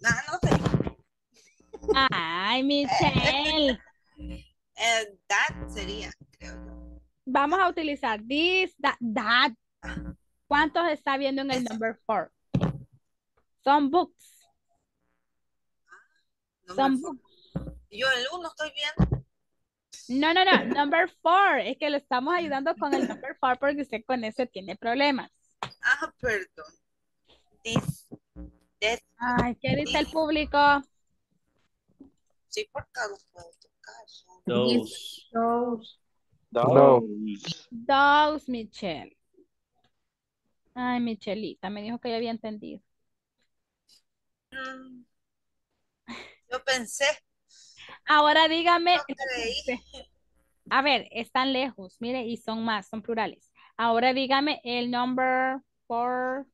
Ah, no sé. Ay, Michelle. Eh, that sería, creo yo. Vamos a utilizar this, that, that. ¿Cuántos está viendo en el number 4? Son books. Son books. Yo el uno estoy viendo. No, no, no. Number 4. Es que le estamos ayudando con el number 4 porque usted con ese tiene problemas. Ah, perdón. This, that, Ay, ¿qué dice el público? sí, porque lo puedo tocar. Those. Those. Those. Those, Michelle. Ay, Michelita, me dijo que ya había entendido. Mm. Yo pensé, Ahora dígame. no creí. A ver, están lejos, mire, y son más, son plurales. Ahora dígame el number 4,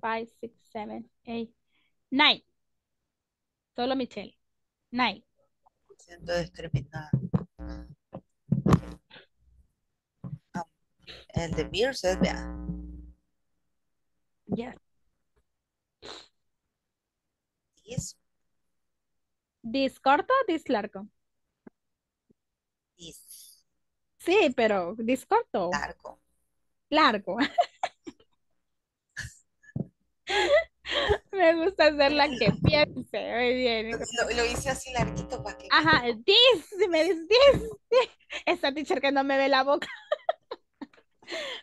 5, 6, 7, 8, 9. Solo Michelle. 9. Siento discriminada. Ah, el de Beers es, vea. Yes. This, ¿Dis corto o dis largo? this, Sí, pero dis corto. largo. Largo. Me gusta ser la que piense. Muy bien. Lo, lo hice así larguito para que... Ajá, this, me dice this. this. Esa teacher que no me ve la boca.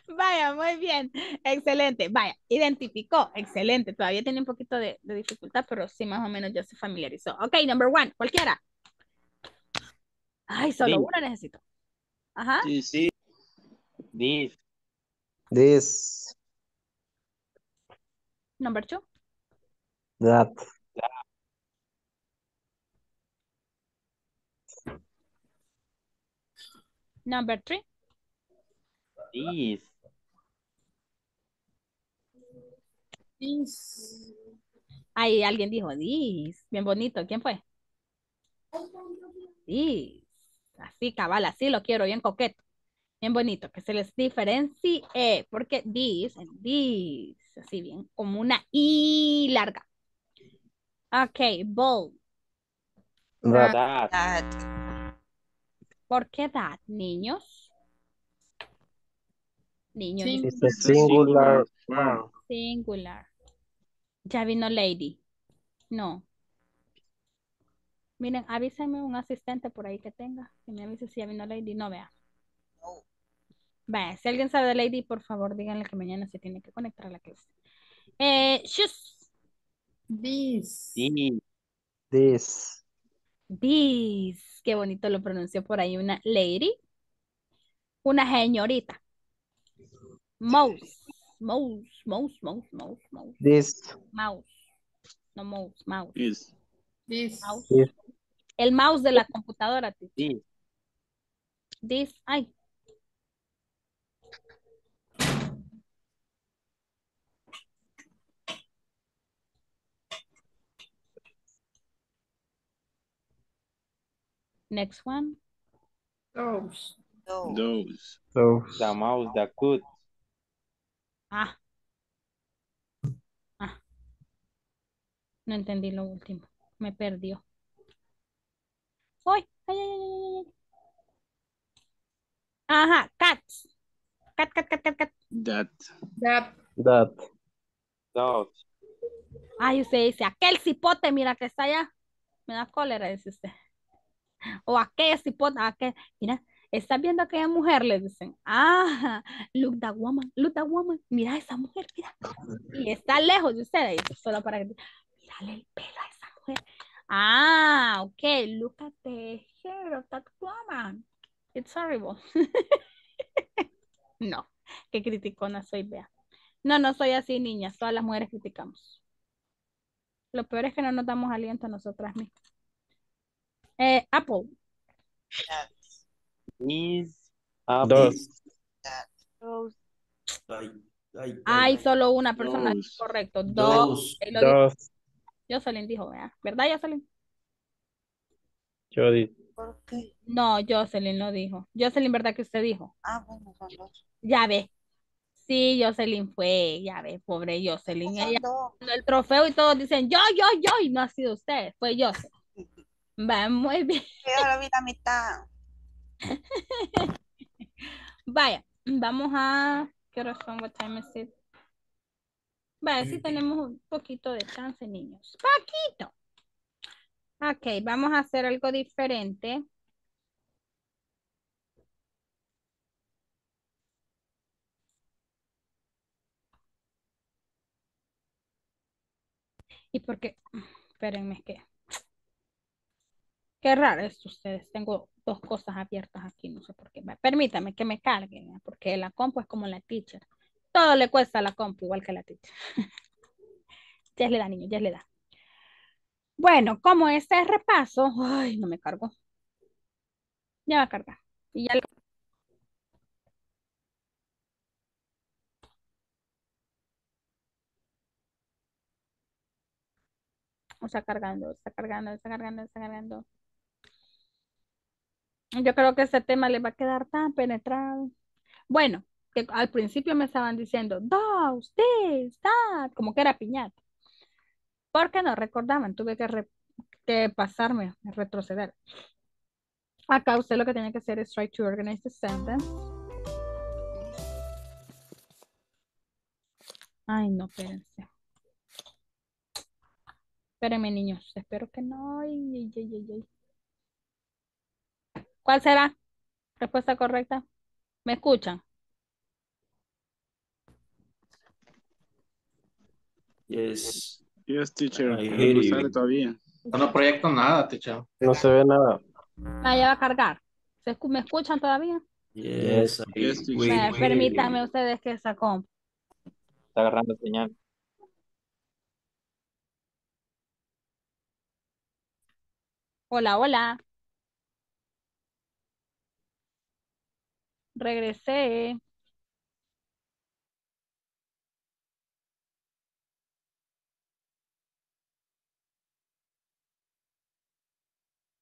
Vaya, muy bien. Excelente. Vaya, identificó. Excelente. Todavía tiene un poquito de, de dificultad, pero sí, más o menos ya se familiarizó. Ok, number one, cualquiera. Ay, solo This. una necesito. Ajá. Sí, sí. This. This. Number two. That. Number three. This. This. Ahí alguien dijo this. Bien bonito. ¿Quién fue? This. Así, cabal, así lo quiero, bien coqueto. Bien bonito, que se les diferencie, porque this, and this, así bien, como una I larga. Ok. That. That, ¿Por qué that, niños? Niños, Sí. It's a singular singular. Ya vino lady. No. Miren, avísenme un asistente por ahí que tenga. Que me avise si ya vino lady. No vea. no. Vaya, si alguien sabe de lady, por favor, díganle que mañana se tiene que conectar a la clase. Eh, shoes. This. This. This. This. Qué bonito lo pronunció por ahí una lady. Una señorita. Mouse. Mouse, mouse, mouse, mouse, mouse. This. Mouse. No mouse, mouse. Yes. This. Mouse. This. El mouse de la computadora. This. This. Ay. Next one. Those. Those. Those. The mouse that could. Ah. Ah. No entendí lo último. Me perdió. ¡Ay! ¡Ay, ay, ay, ay, ay! Ajá, cats. Cat, cat, cat, cat, cat. That. That. That. Dog. Ay, usted dice, aquel cipote, mira que está allá. Me da cólera, dice usted. O aquel cipote, aquel, mira, ¿estás viendo a aquella mujer? Le dicen, ah, look that woman, look that woman, mira a esa mujer, mira. Y está lejos de ustedes, solo para que, mírale el pelo a esa mujer. Ah, ok, look at the hair of that woman. It's horrible. no, qué criticona soy, vea. No, no soy así, niñas, todas las mujeres criticamos. Lo peor es que no nos damos aliento a nosotras mismas. Eh, Apple. Is. That. Those. Ay, ay, ay, Hay solo una persona Those. correcto. Dos. Lo. Those. Jocelyn dijo, ¿verdad? ¿Verdad, Jocelyn? Yo di- ¿Por qué? No, Jocelyn lo dijo. Jocelyn, ¿verdad que usted dijo? Ah, bueno, son dos. Ya ve. Sí, Jocelyn fue, ya ve, pobre Jocelyn. Ella dos. el trofeo y todos dicen, yo, yo, yo, y no ha sido usted, fue Jocelyn. Va, muy bien. Yo la vi la mitad. Vaya, vamos a, ¿qué horas son? What time is it? Vaya, sí tenemos un poquito de chance, niños. Poquito. Ok, vamos a hacer algo diferente. ¿Y por qué? Espérenme, es que... Qué raro es ustedes. Tengo dos cosas abiertas aquí, no sé por qué. Permítame que me carguen, porque la compu es como la teacher. Todo le cuesta a la compu, igual que la teacher. ya le da, niño, ya le da. Bueno, como este es repaso, ay, no me cargo. Ya va a cargar. Y ya le- Está cargando, está cargando, está cargando, está cargando. Yo creo que ese tema le va a quedar tan penetrado. Bueno, que al principio me estaban diciendo dos, this, that, como que era piñata. Porque no recordaban, tuve que, re- que pasarme, retroceder. Acá usted lo que tiene que hacer es try to organize the sentence. Ay, no, espérense. Espérenme, niños. Espero que no. Ay, ay, ay, ay. ¿Cuál será? Respuesta correcta. ¿Me escuchan? Yes. Yes, teacher. No me sale todavía. No proyecto nada, teacher. No se ve nada. Ah, ya va a cargar. ¿Se escu- ¿Me escuchan todavía? Yes, Yes, teacher. we Eh, permítanme ustedes que comp. Está agarrando señal. Hola, hola. Regresé.